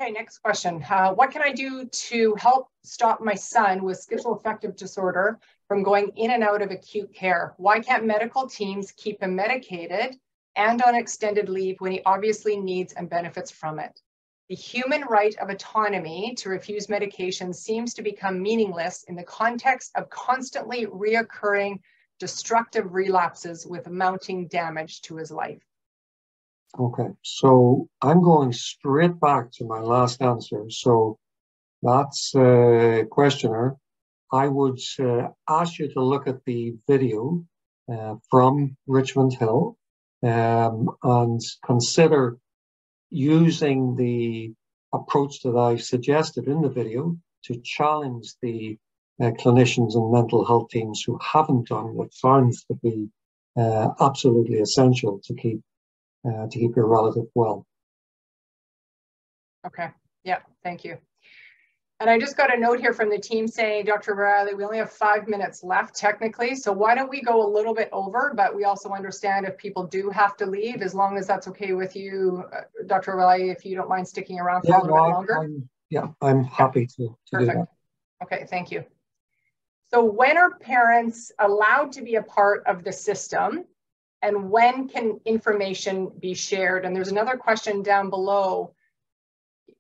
Okay, next question. Uh, what can I do to help stop my son with schizoaffective disorder from going in and out of acute care? Why can't medical teams keep him medicated and on extended leave when he obviously needs and benefits from it? The human right of autonomy to refuse medication seems to become meaningless in the context of constantly reoccurring destructive relapses with mounting damage to his life. Okay, so I'm going straight back to my last answer. So that's a questioner. I would uh, ask you to look at the video uh, from Richmond Hill um, and consider using the approach that I suggested in the video to challenge the uh, clinicians and mental health teams who haven't done what sounds to be uh, absolutely essential to keep uh, to keep your relative well. Okay. Yeah. Thank you. And I just got a note here from the team saying, Dr. O'Reilly, we only have five minutes left technically. So why don't we go a little bit over, but we also understand if people do have to leave, as long as that's okay with you, uh, Dr. O'Reilly, if you don't mind sticking around for yeah, a little no, bit longer. I'm, yeah, I'm happy to, to do that. Okay, thank you. So when are parents allowed to be a part of the system and when can information be shared? And there's another question down below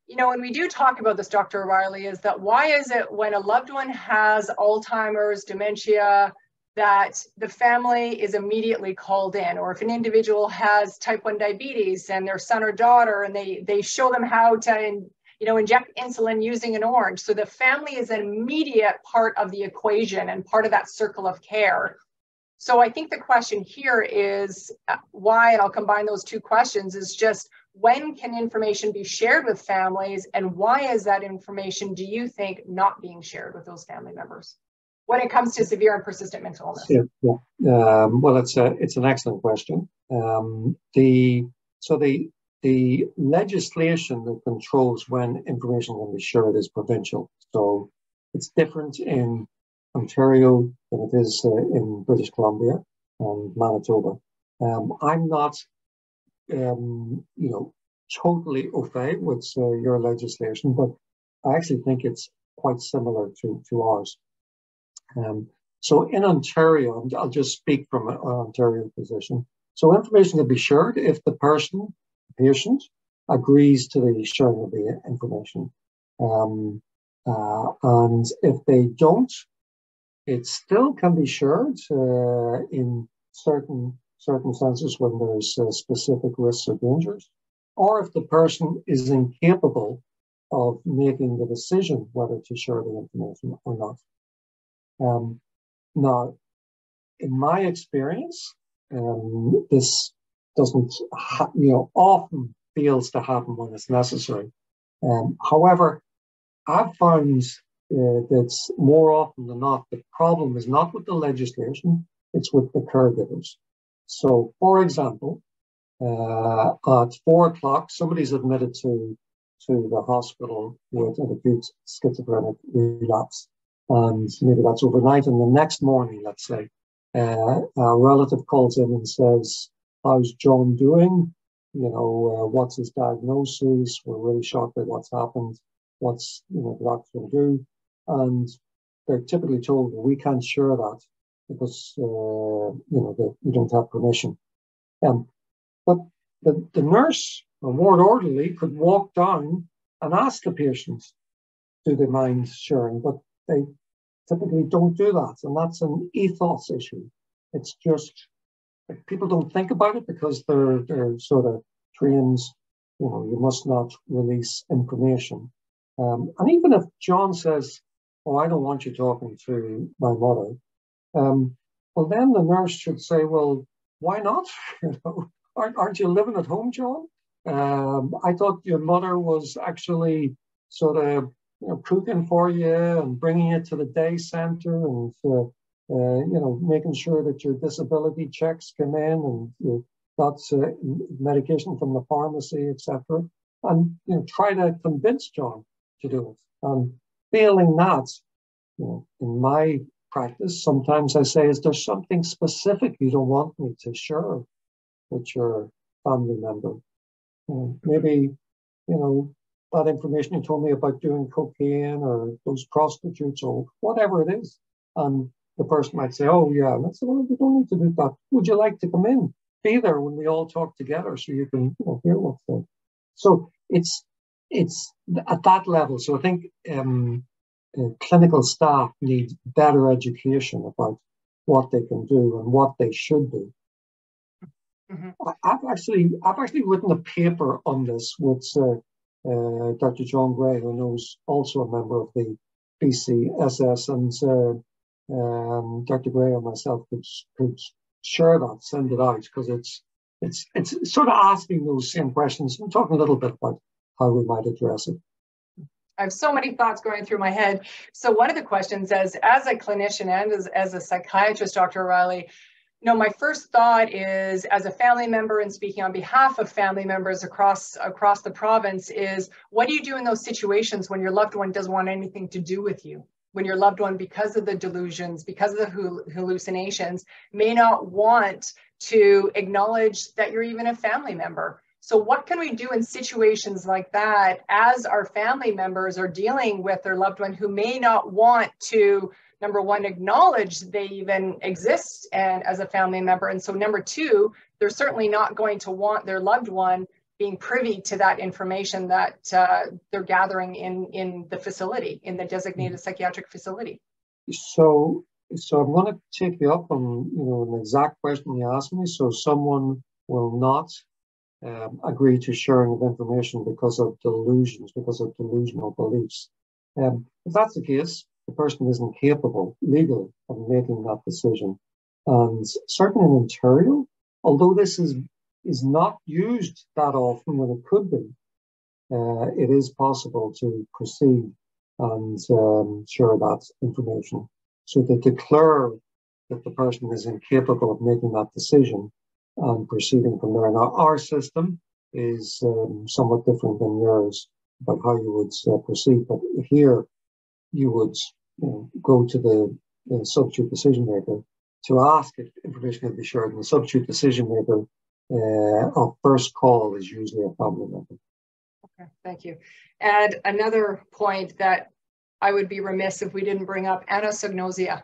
you know, when we do talk about this, Dr. O'Reilly, is that why is it when a loved one has Alzheimer's, dementia, that the family is immediately called in, or if an individual has type 1 diabetes and their son or daughter, and they, they show them how to, you know, inject insulin using an orange. So the family is an immediate part of the equation and part of that circle of care. So I think the question here is uh, why, and I'll combine those two questions, is just when can information be shared with families and why is that information, do you think, not being shared with those family members? when it comes to severe and persistent mental illness? Yeah, yeah. Um, well, it's a it's an excellent question. Um, the so the the legislation that controls when information can be shared is provincial. So it's different in Ontario than it is uh, in British Columbia and Manitoba. Um, I'm not, um, you know, totally au fait with uh, your legislation, but I actually think it's quite similar to, to ours. Um, so in Ontario, I'll just speak from an Ontario position. So information can be shared if the person, the patient, agrees to the sharing of the information. Um, uh, and if they don't, it still can be shared uh, in certain circumstances when there's uh, specific risks or dangers, or if the person is incapable of making the decision whether to share the information or not. Um, now, in my experience, um, this doesn't, ha- you know, often fails to happen when it's necessary. Um, however, I've found uh, that more often than not, the problem is not with the legislation, it's with the caregivers. So, for example, uh, at four o'clock, somebody's admitted to to the hospital with an acute schizophrenic relapse, and maybe that's overnight. And the next morning, let's say, uh, a relative calls in and says, "How's John doing? You know, uh, what's his diagnosis? We're really shocked by what's happened. What's you know the doctor do?" And they're typically told, "We can't share that because uh, you know the, we don't have permission." Um, but the, the nurse or ward orderly could walk down and ask the patient, "Do they mind sharing?" But they typically don't do that, and that's an ethos issue. It's just people don't think about it because they're they're sort of trained. You know, you must not release information. Um, and even if John says, "Oh, I don't want you talking to my mother," um, well, then the nurse should say, "Well, why not? <laughs> you know, aren't, aren't you living at home, John? Um, I thought your mother was actually sort of you know, cooking for you and bringing it to the day center and uh, uh, you know making sure that your disability checks come in and you got uh, medication from the pharmacy, etc. And you know try to convince John to do it. And failing that, you know, in my practice, sometimes I say, is there something specific you don't want me to share with your family member? maybe, you know, that information you told me about doing cocaine or those prostitutes or whatever it is. And the person might say, oh, yeah, that's well, we don't need to do that. Would you like to come in? Be there when we all talk together so you can you know, hear what's there. So it's it's at that level. So I think um, clinical staff need better education about what they can do and what they should do. Mm-hmm. I've actually I've actually written a paper on this with uh, uh, Dr. John Gray, who knows also a member of the BCSS, and uh, um, Dr. Gray and myself could, could share that, send it out because it's it's it's sort of asking those same questions and talking a little bit about how we might address it. I have so many thoughts going through my head. So one of the questions is, as a clinician and as, as a psychiatrist, Dr. O'Reilly, no, my first thought is as a family member and speaking on behalf of family members across across the province is what do you do in those situations when your loved one doesn't want anything to do with you? When your loved one, because of the delusions, because of the hallucinations, may not want to acknowledge that you're even a family member. So what can we do in situations like that as our family members are dealing with their loved one who may not want to number one, acknowledge they even exist and as a family member. And so number two, they're certainly not going to want their loved one being privy to that information that uh, they're gathering in, in the facility, in the designated psychiatric facility. So, so I'm going to take you up on, you know, an exact question you asked me. So someone will not um, agree to sharing of information because of delusions, because of delusional beliefs. Um, if that's the case, the person isn't capable legally of making that decision. And certainly in Ontario, although this is is not used that often when it could be, uh, it is possible to proceed and um, share that information. So to declare that the person is incapable of making that decision and proceeding from there. Now, our system is um, somewhat different than yours but how you would uh, proceed, but here you would you know, go to the, the substitute decision maker to ask if information can be shared, and the substitute decision maker uh, of first call is usually a member. Okay, thank you. And another point that I would be remiss if we didn't bring up anosognosia.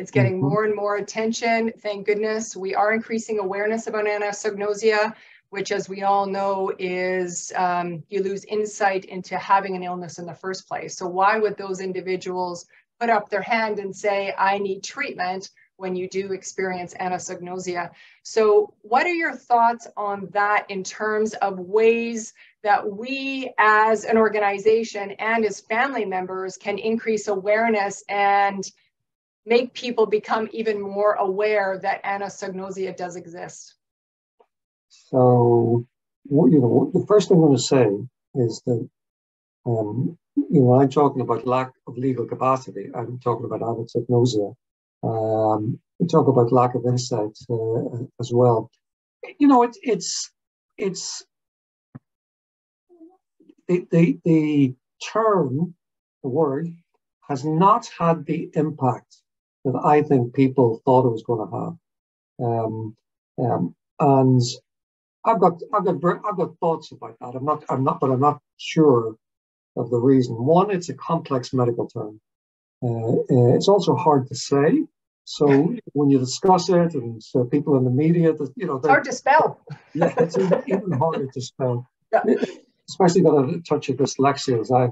It's getting mm-hmm. more and more attention. Thank goodness. We are increasing awareness about anosognosia, which, as we all know, is um, you lose insight into having an illness in the first place. So, why would those individuals put up their hand and say, I need treatment? when you do experience anosognosia. So what are your thoughts on that in terms of ways that we as an organization and as family members can increase awareness and make people become even more aware that anosognosia does exist? So, you know, the first thing I'm to say is that, um, you know, I'm talking about lack of legal capacity. I'm talking about anosognosia. Um, we talk about lack of insight uh, as well. You know, it, it's it's the, the the term, the word, has not had the impact that I think people thought it was going to have. Um, um, and I've got I've got I've got thoughts about that. I'm not I'm not, but I'm not sure of the reason. One, it's a complex medical term. Uh, uh, it's also hard to say. So when you discuss it, and so people in the media, that you know, it's hard to spell. Yeah, it's even harder to spell. Yeah. Especially got a touch of dyslexia as I.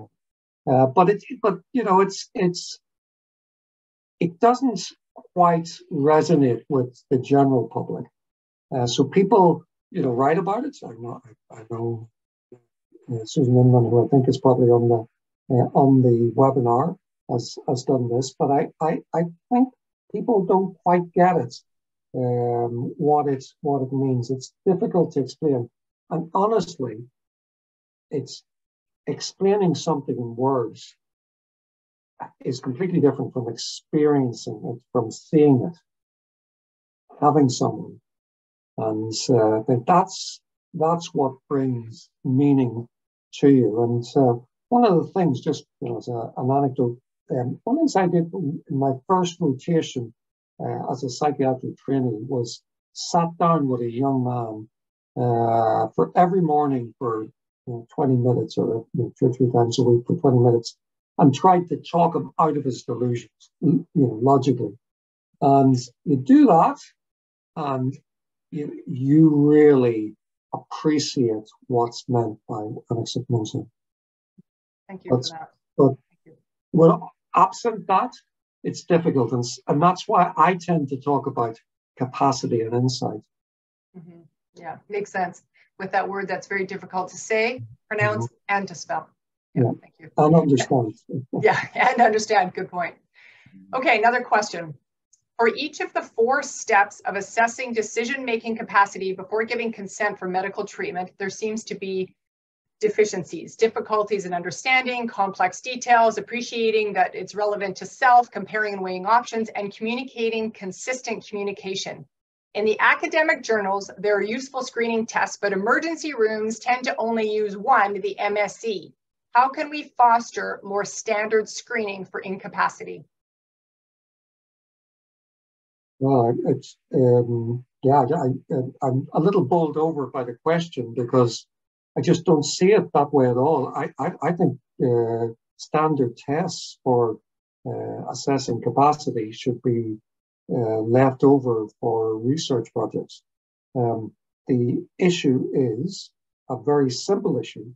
Uh, but it, but you know, it's it's it doesn't quite resonate with the general public. Uh, so people, you know, write about it. I know, I, I know uh, Susan Inman, who I think is probably on the uh, on the webinar, has has done this. But I I, I think people don't quite get it, um, what it what it means. It's difficult to explain, and honestly, it's explaining something in words is completely different from experiencing it, from seeing it, having someone, and uh, I think that's that's what brings meaning to you. And uh, one of the things, just you know, as a, an anecdote um, one thing I did in my first rotation uh, as a psychiatric trainee was sat down with a young man uh, for every morning for you know, 20 minutes or you know, two or three times a week for 20 minutes and tried to talk him out of his delusions, you know, logically. And you do that and you, you really appreciate what's meant by anosognosia. Thank you but, for that. But well, absent that, it's difficult. And, and that's why I tend to talk about capacity and insight. Mm-hmm. Yeah, makes sense. With that word that's very difficult to say, pronounce, mm-hmm. and to spell. Yeah, thank you. And understand. <laughs> yeah, and understand. Good point. Okay, another question. For each of the four steps of assessing decision making capacity before giving consent for medical treatment, there seems to be deficiencies, difficulties in understanding complex details, appreciating that it's relevant to self, comparing and weighing options, and communicating consistent communication. In the academic journals, there are useful screening tests, but emergency rooms tend to only use one, the MSE. How can we foster more standard screening for incapacity? Well, it's um, yeah, I, I'm a little bowled over by the question because I just don't see it that way at all. I, I, I think uh, standard tests for uh, assessing capacity should be uh, left over for research projects. Um, the issue is a very simple issue.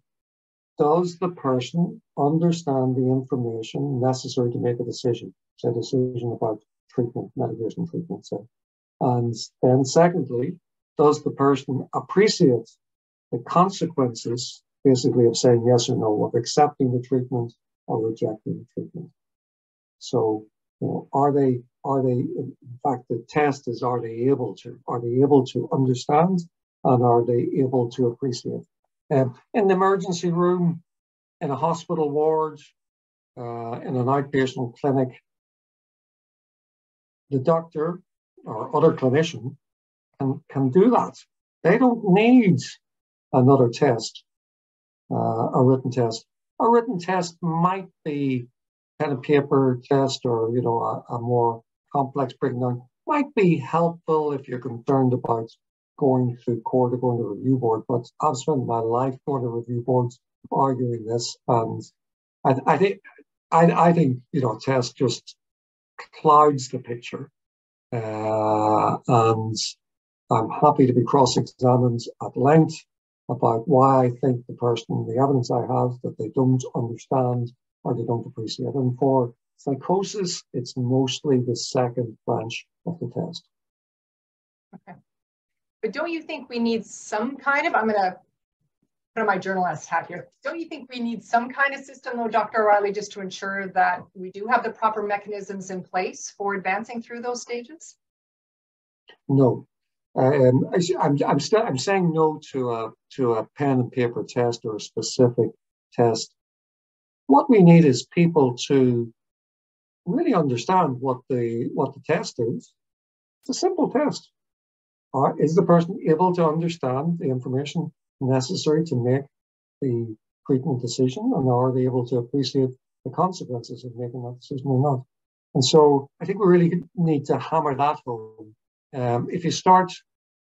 Does the person understand the information necessary to make a decision? Say a decision about treatment, medication treatment. And then secondly, does the person appreciate the consequences, basically, of saying yes or no, of accepting the treatment or rejecting the treatment. So, you know, are they, are they, in fact, the test is, are they able to, are they able to understand and are they able to appreciate? In the emergency room, in a hospital ward, uh, in an outpatient clinic, the doctor or other clinician can, can do that. They don't need another test, uh, a written test. A written test might be pen and paper test or, you know, a, a more complex breakdown might be helpful if you're concerned about going to court or going to review board, but I've spent my life going to review boards arguing this, and I, I think I, I, think you know test just clouds the picture, uh, and I'm happy to be cross-examined at length about why I think the person, the evidence I have that they don't understand or they don't appreciate, and for psychosis, it's mostly the second branch of the test. Okay. But don't you think we need some kind of, I'm going to put on my journalist hat here. Don't you think we need some kind of system though, Dr. O'Reilly, just to ensure that we do have the proper mechanisms in place for advancing through those stages? No. Um, I, am I'm, still, I'm saying no to a, to a pen and paper test or a specific test. What we need is people to really understand what the what the test is. It's a simple test. Uh, is the person able to understand the information necessary to make the treatment decision, and are they able to appreciate the consequences of making that decision or not? And so I think we really need to hammer that home. Um, if you start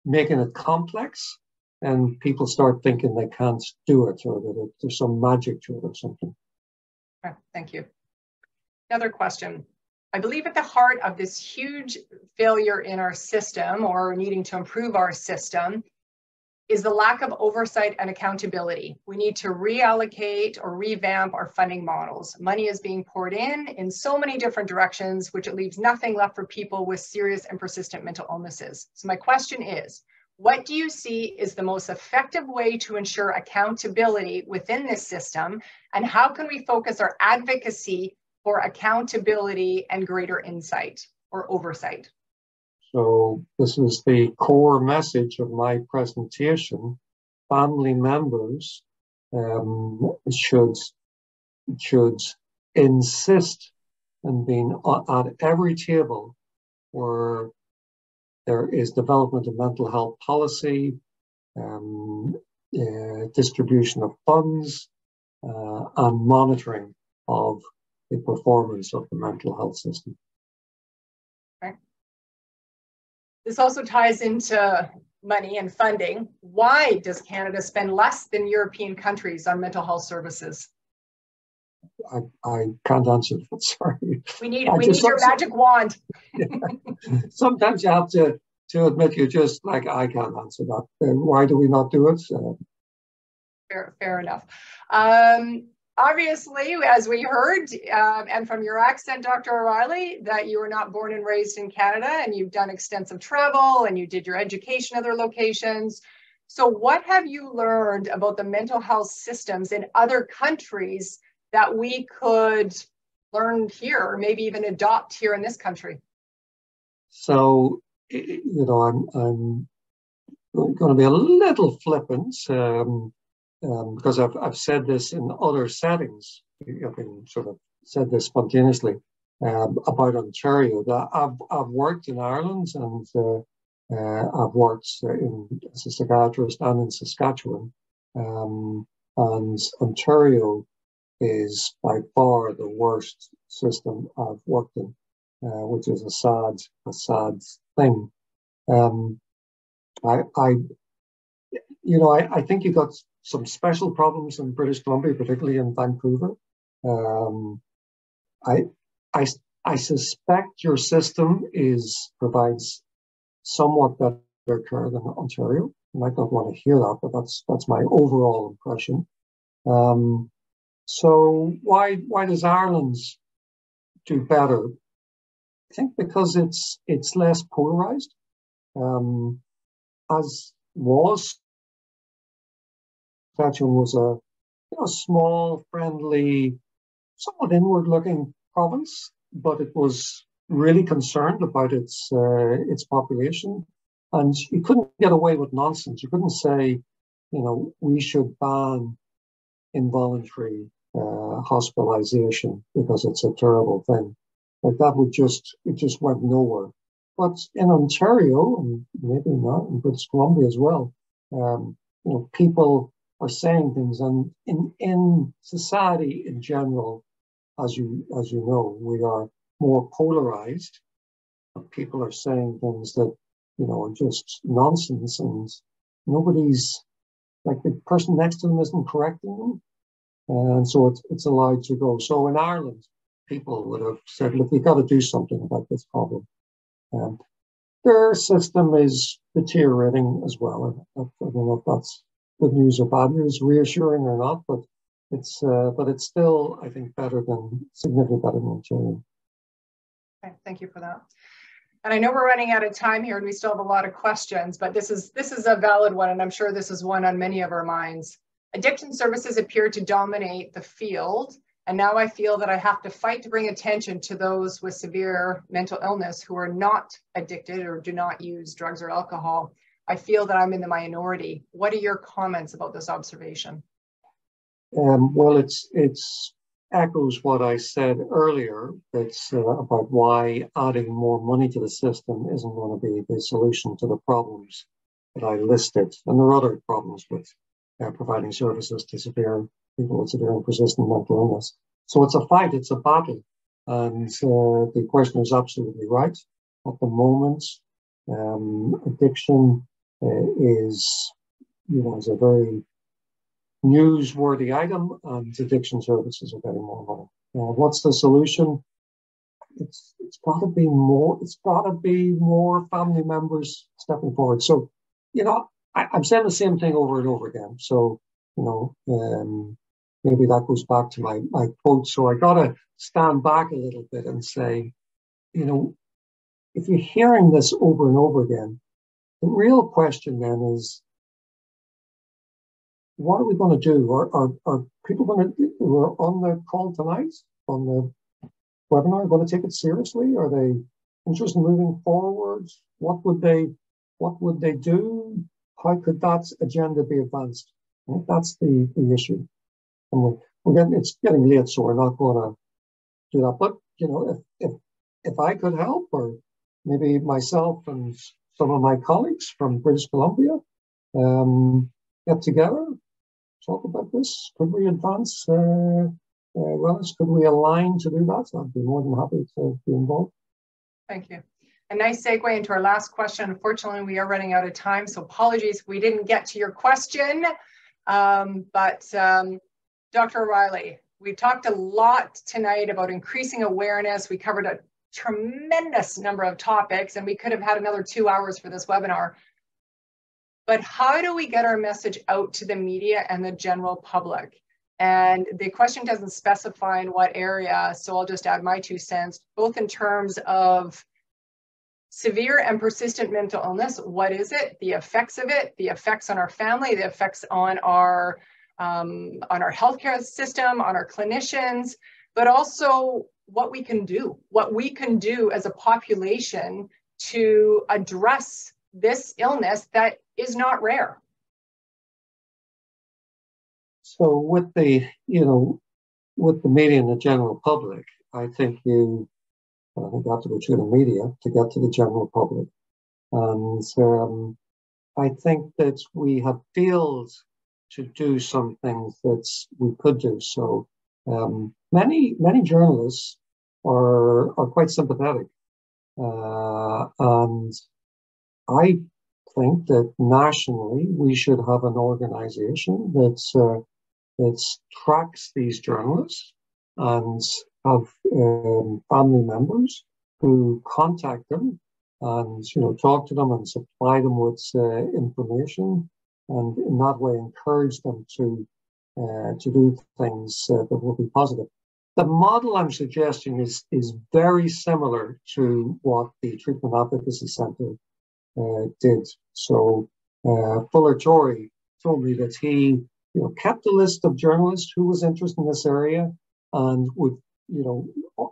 making it complex, and people start thinking they can't do it or that there's some magic to it or something. Okay, thank you. Another question. I believe at the heart of this huge failure in our system or needing to improve our system is the lack of oversight and accountability. We need to reallocate or revamp our funding models. Money is being poured in in so many different directions, which it leaves nothing left for people with serious and persistent mental illnesses. So my question is, what do you see is the most effective way to ensure accountability within this system? And how can we focus our advocacy for accountability and greater insight or oversight. So this is the core message of my presentation. Family members um, should should insist on being at every table where there is development of mental health policy, um, uh, distribution of funds, uh, and monitoring of the performance of the mental health system. Okay. This also ties into money and funding. Why does Canada spend less than European countries on mental health services? I, I can't answer that. <laughs> Sorry. We need we need your magic wand. <laughs> <laughs> Sometimes you have to to admit you just like I can't answer that. Then why do we not do it? Uh, fair, fair enough. Um, obviously, as we heard, um, and from your accent, Dr. O'Reilly, that you were not born and raised in Canada and you've done extensive travel and you did your education other locations. So, what have you learned about the mental health systems in other countries that we could learn here, or maybe even adopt here in this country? So, you know, I'm, I'm going to be a little flippant. Um, um, because I've, I've said this in other settings, I've been sort of said this spontaneously um, about Ontario, that I've, I've worked in Ireland and uh, uh, I've worked in, as a psychiatrist and in Saskatchewan. Um, and Ontario is by far the worst system I've worked in, uh, which is a sad, a sad thing. Um, I, I, you know, I, I think you got some special problems in British Columbia, particularly in Vancouver. Um, I, I, I suspect your system is provides somewhat better care than Ontario. You might not want to hear that, but that's that's my overall impression. Um, so why why does Ireland do better? I think because it's it's less polarized, um, as was Saskatchewan was a you know, small, friendly, somewhat inward-looking province, but it was really concerned about its uh, its population, and you couldn't get away with nonsense. You couldn't say, you know, we should ban involuntary uh, hospitalization because it's a terrible thing. like that would just it just went nowhere. But in Ontario and maybe not in British Columbia as well, um, you know, people are saying things, and in in society in general, as you as you know, we are more polarized. People are saying things that you know are just nonsense, and nobody's like the person next to them isn't correcting them, and so it's it's allowed to go. So in Ireland, people would have said, "Look, we've got to do something about this problem." And their system is deteriorating as well. I, don't know if that's good news or bad news, reassuring or not, but it's uh, but it's still, I think, better than significantly better than China. Okay, thank you for that. And I know we're running out of time here, and we still have a lot of questions, but this is this is a valid one, and I'm sure this is one on many of our minds. Addiction services appear to dominate the field, and now I feel that I have to fight to bring attention to those with severe mental illness who are not addicted or do not use drugs or alcohol. I feel that I'm in the minority. What are your comments about this observation? Um, well, it's it's echoes what I said earlier. It's uh, about why adding more money to the system isn't going to be the solution to the problems that I listed. And there are other problems with uh, providing services to severe people with severe and persistent mental illness. So it's a fight, it's a battle. And uh, the question is absolutely right. At the moment, um, addiction is, you know, is a very newsworthy item, and addiction services are getting more money. Uh, what's the solution? It's it's got to be more. It's got to be more family members stepping forward. So, you know, I, am saying the same thing over and over again. So, you know, um, maybe that goes back to my, my quote. So I got to stand back a little bit and say, you know, if you're hearing this over and over again, the real question then is, what are we going to do? Are, are, are people going to, who are on the call tonight, on the webinar, going to take it seriously? Are they interested in moving forward? What would they, what would they do? How could that agenda be advanced? That's the, the issue. And we're, we're getting, it's getting late, so we're not going to do that. But, you know, if, if, if I could help, or maybe myself and some of my colleagues from British Columbia um, get together, talk about this. Could we advance uh, uh? Could we align to do that? I'd be more than happy to be involved. Thank you. A nice segue into our last question. Unfortunately, we are running out of time, so apologies we didn't get to your question. Um, but um, Dr. O'Reilly, we talked a lot tonight about increasing awareness. We covered a tremendous number of topics, and we could have had another two hours for this webinar. But how do we get our message out to the media and the general public? And the question doesn't specify in what area, so I'll just add my two cents, both in terms of severe and persistent mental illness. What is it? The effects of it, the effects on our family, the effects on our um, on our healthcare system, on our clinicians, but also what we can do, what we can do as a population to address this illness that is not rare. So with the, you know, with the media and the general public, I think you, I think you have to go through the media to get to the general public. And um, I think that we have failed to do some things that we could do. So um, many many journalists are are quite sympathetic, uh, and I think that nationally we should have an organisation that uh, that tracks these journalists and have um, family members who contact them and you know talk to them and supply them with uh, information and in that way encourage them to uh, to do things uh, that will be positive. The model I'm suggesting is is very similar to what the Treatment Advocacy Centre uh, did. So uh, Fuller Torrey told me that he you know kept a list of journalists who was interested in this area and would you know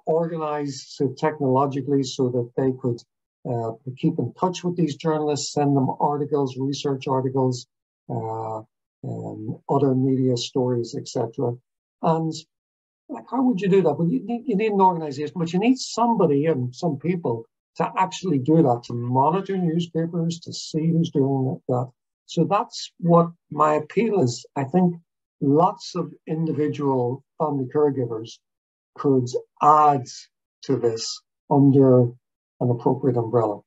organize technologically so that they could uh, keep in touch with these journalists, send them articles, research articles, uh, um, other media stories, etc. And how would you do that? Well, you need, you need an organization, but you need somebody and some people to actually do that, to monitor newspapers, to see who's doing that. So that's what my appeal is. I think lots of individual family caregivers could add to this under an appropriate umbrella.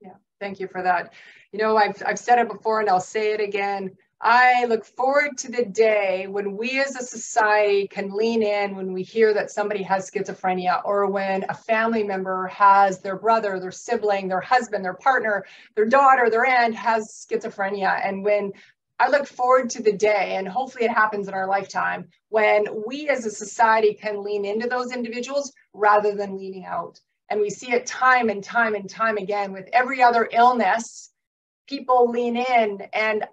Yeah, thank you for that. You know, I've, I've said it before and I'll say it again. I look forward to the day when we as a society can lean in when we hear that somebody has schizophrenia or when a family member has their brother, their sibling, their husband, their partner, their daughter, their aunt has schizophrenia. And when I look forward to the day, and hopefully it happens in our lifetime, when we as a society can lean into those individuals rather than leaning out. And we see it time and time and time again with every other illness people lean in and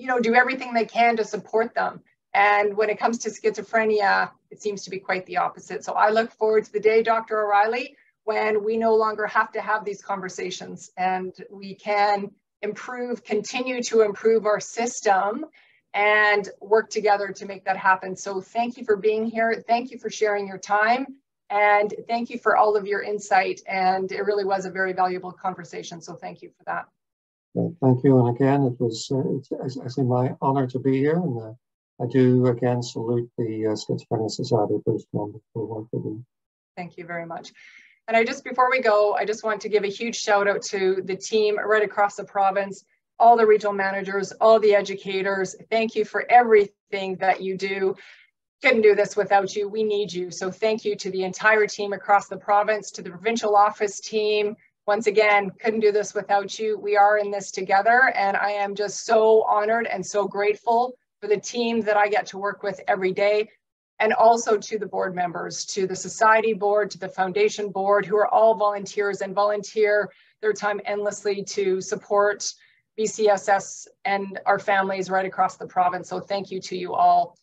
you know, do everything they can to support them. And when it comes to schizophrenia, it seems to be quite the opposite. So I look forward to the day, Dr. O'Reilly, when we no longer have to have these conversations and we can improve, continue to improve our system and work together to make that happen. So thank you for being here. Thank you for sharing your time. And thank you for all of your insight. And it really was a very valuable conversation. So thank you for that. Thank you. And again, it was, uh, it's, actually my honor to be here. And uh, I do again salute the uh, Schizophrenia Society for its wonderful work they do. Thank you very much. And I just, before we go, I just want to give a huge shout out to the team right across the province, all the regional managers, all the educators. Thank you for everything that you do. Couldn't do this without you. We need you. So thank you to the entire team across the province, to the provincial office team, once again, couldn't do this without you. We are in this together, and I am just so honored and so grateful for the team that I get to work with every day, and also to the board members, to the society board, to the foundation board, who are all volunteers and volunteer their time endlessly to support BCSS and our families right across the province. So thank you to you all.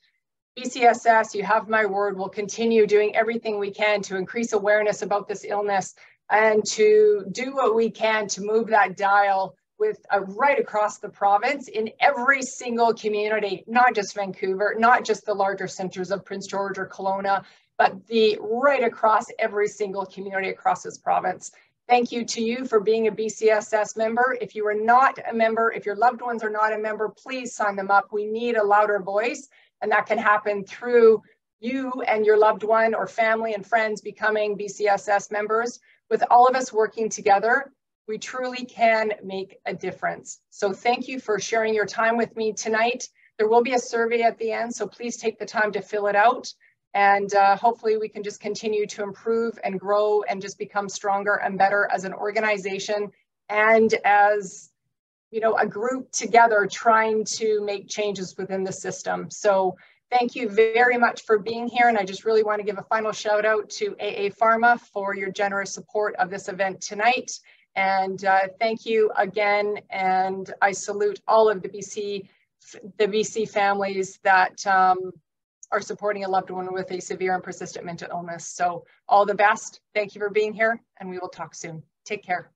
BCSS, you have my word, We'll continue doing everything we can to increase awareness about this illness and to do what we can to move that dial with uh, right across the province in every single community, not just Vancouver, not just the larger centers of Prince George or Kelowna, but the right across every single community across this province. Thank you to you for being a BCSS member. If you are not a member, if your loved ones are not a member, please sign them up. We need a louder voice, and that can happen through you and your loved one or family and friends becoming BCSS members with all of us working together, we truly can make a difference. So thank you for sharing your time with me tonight. There will be a survey at the end, so please take the time to fill it out. And uh, hopefully we can just continue to improve and grow and just become stronger and better as an organization and as you know, a group together trying to make changes within the system. So Thank you very much for being here. And I just really want to give a final shout out to AA Pharma for your generous support of this event tonight. And uh, thank you again. And I salute all of the BC, the BC families that um, are supporting a loved one with a severe and persistent mental illness. So all the best. Thank you for being here and we will talk soon. Take care.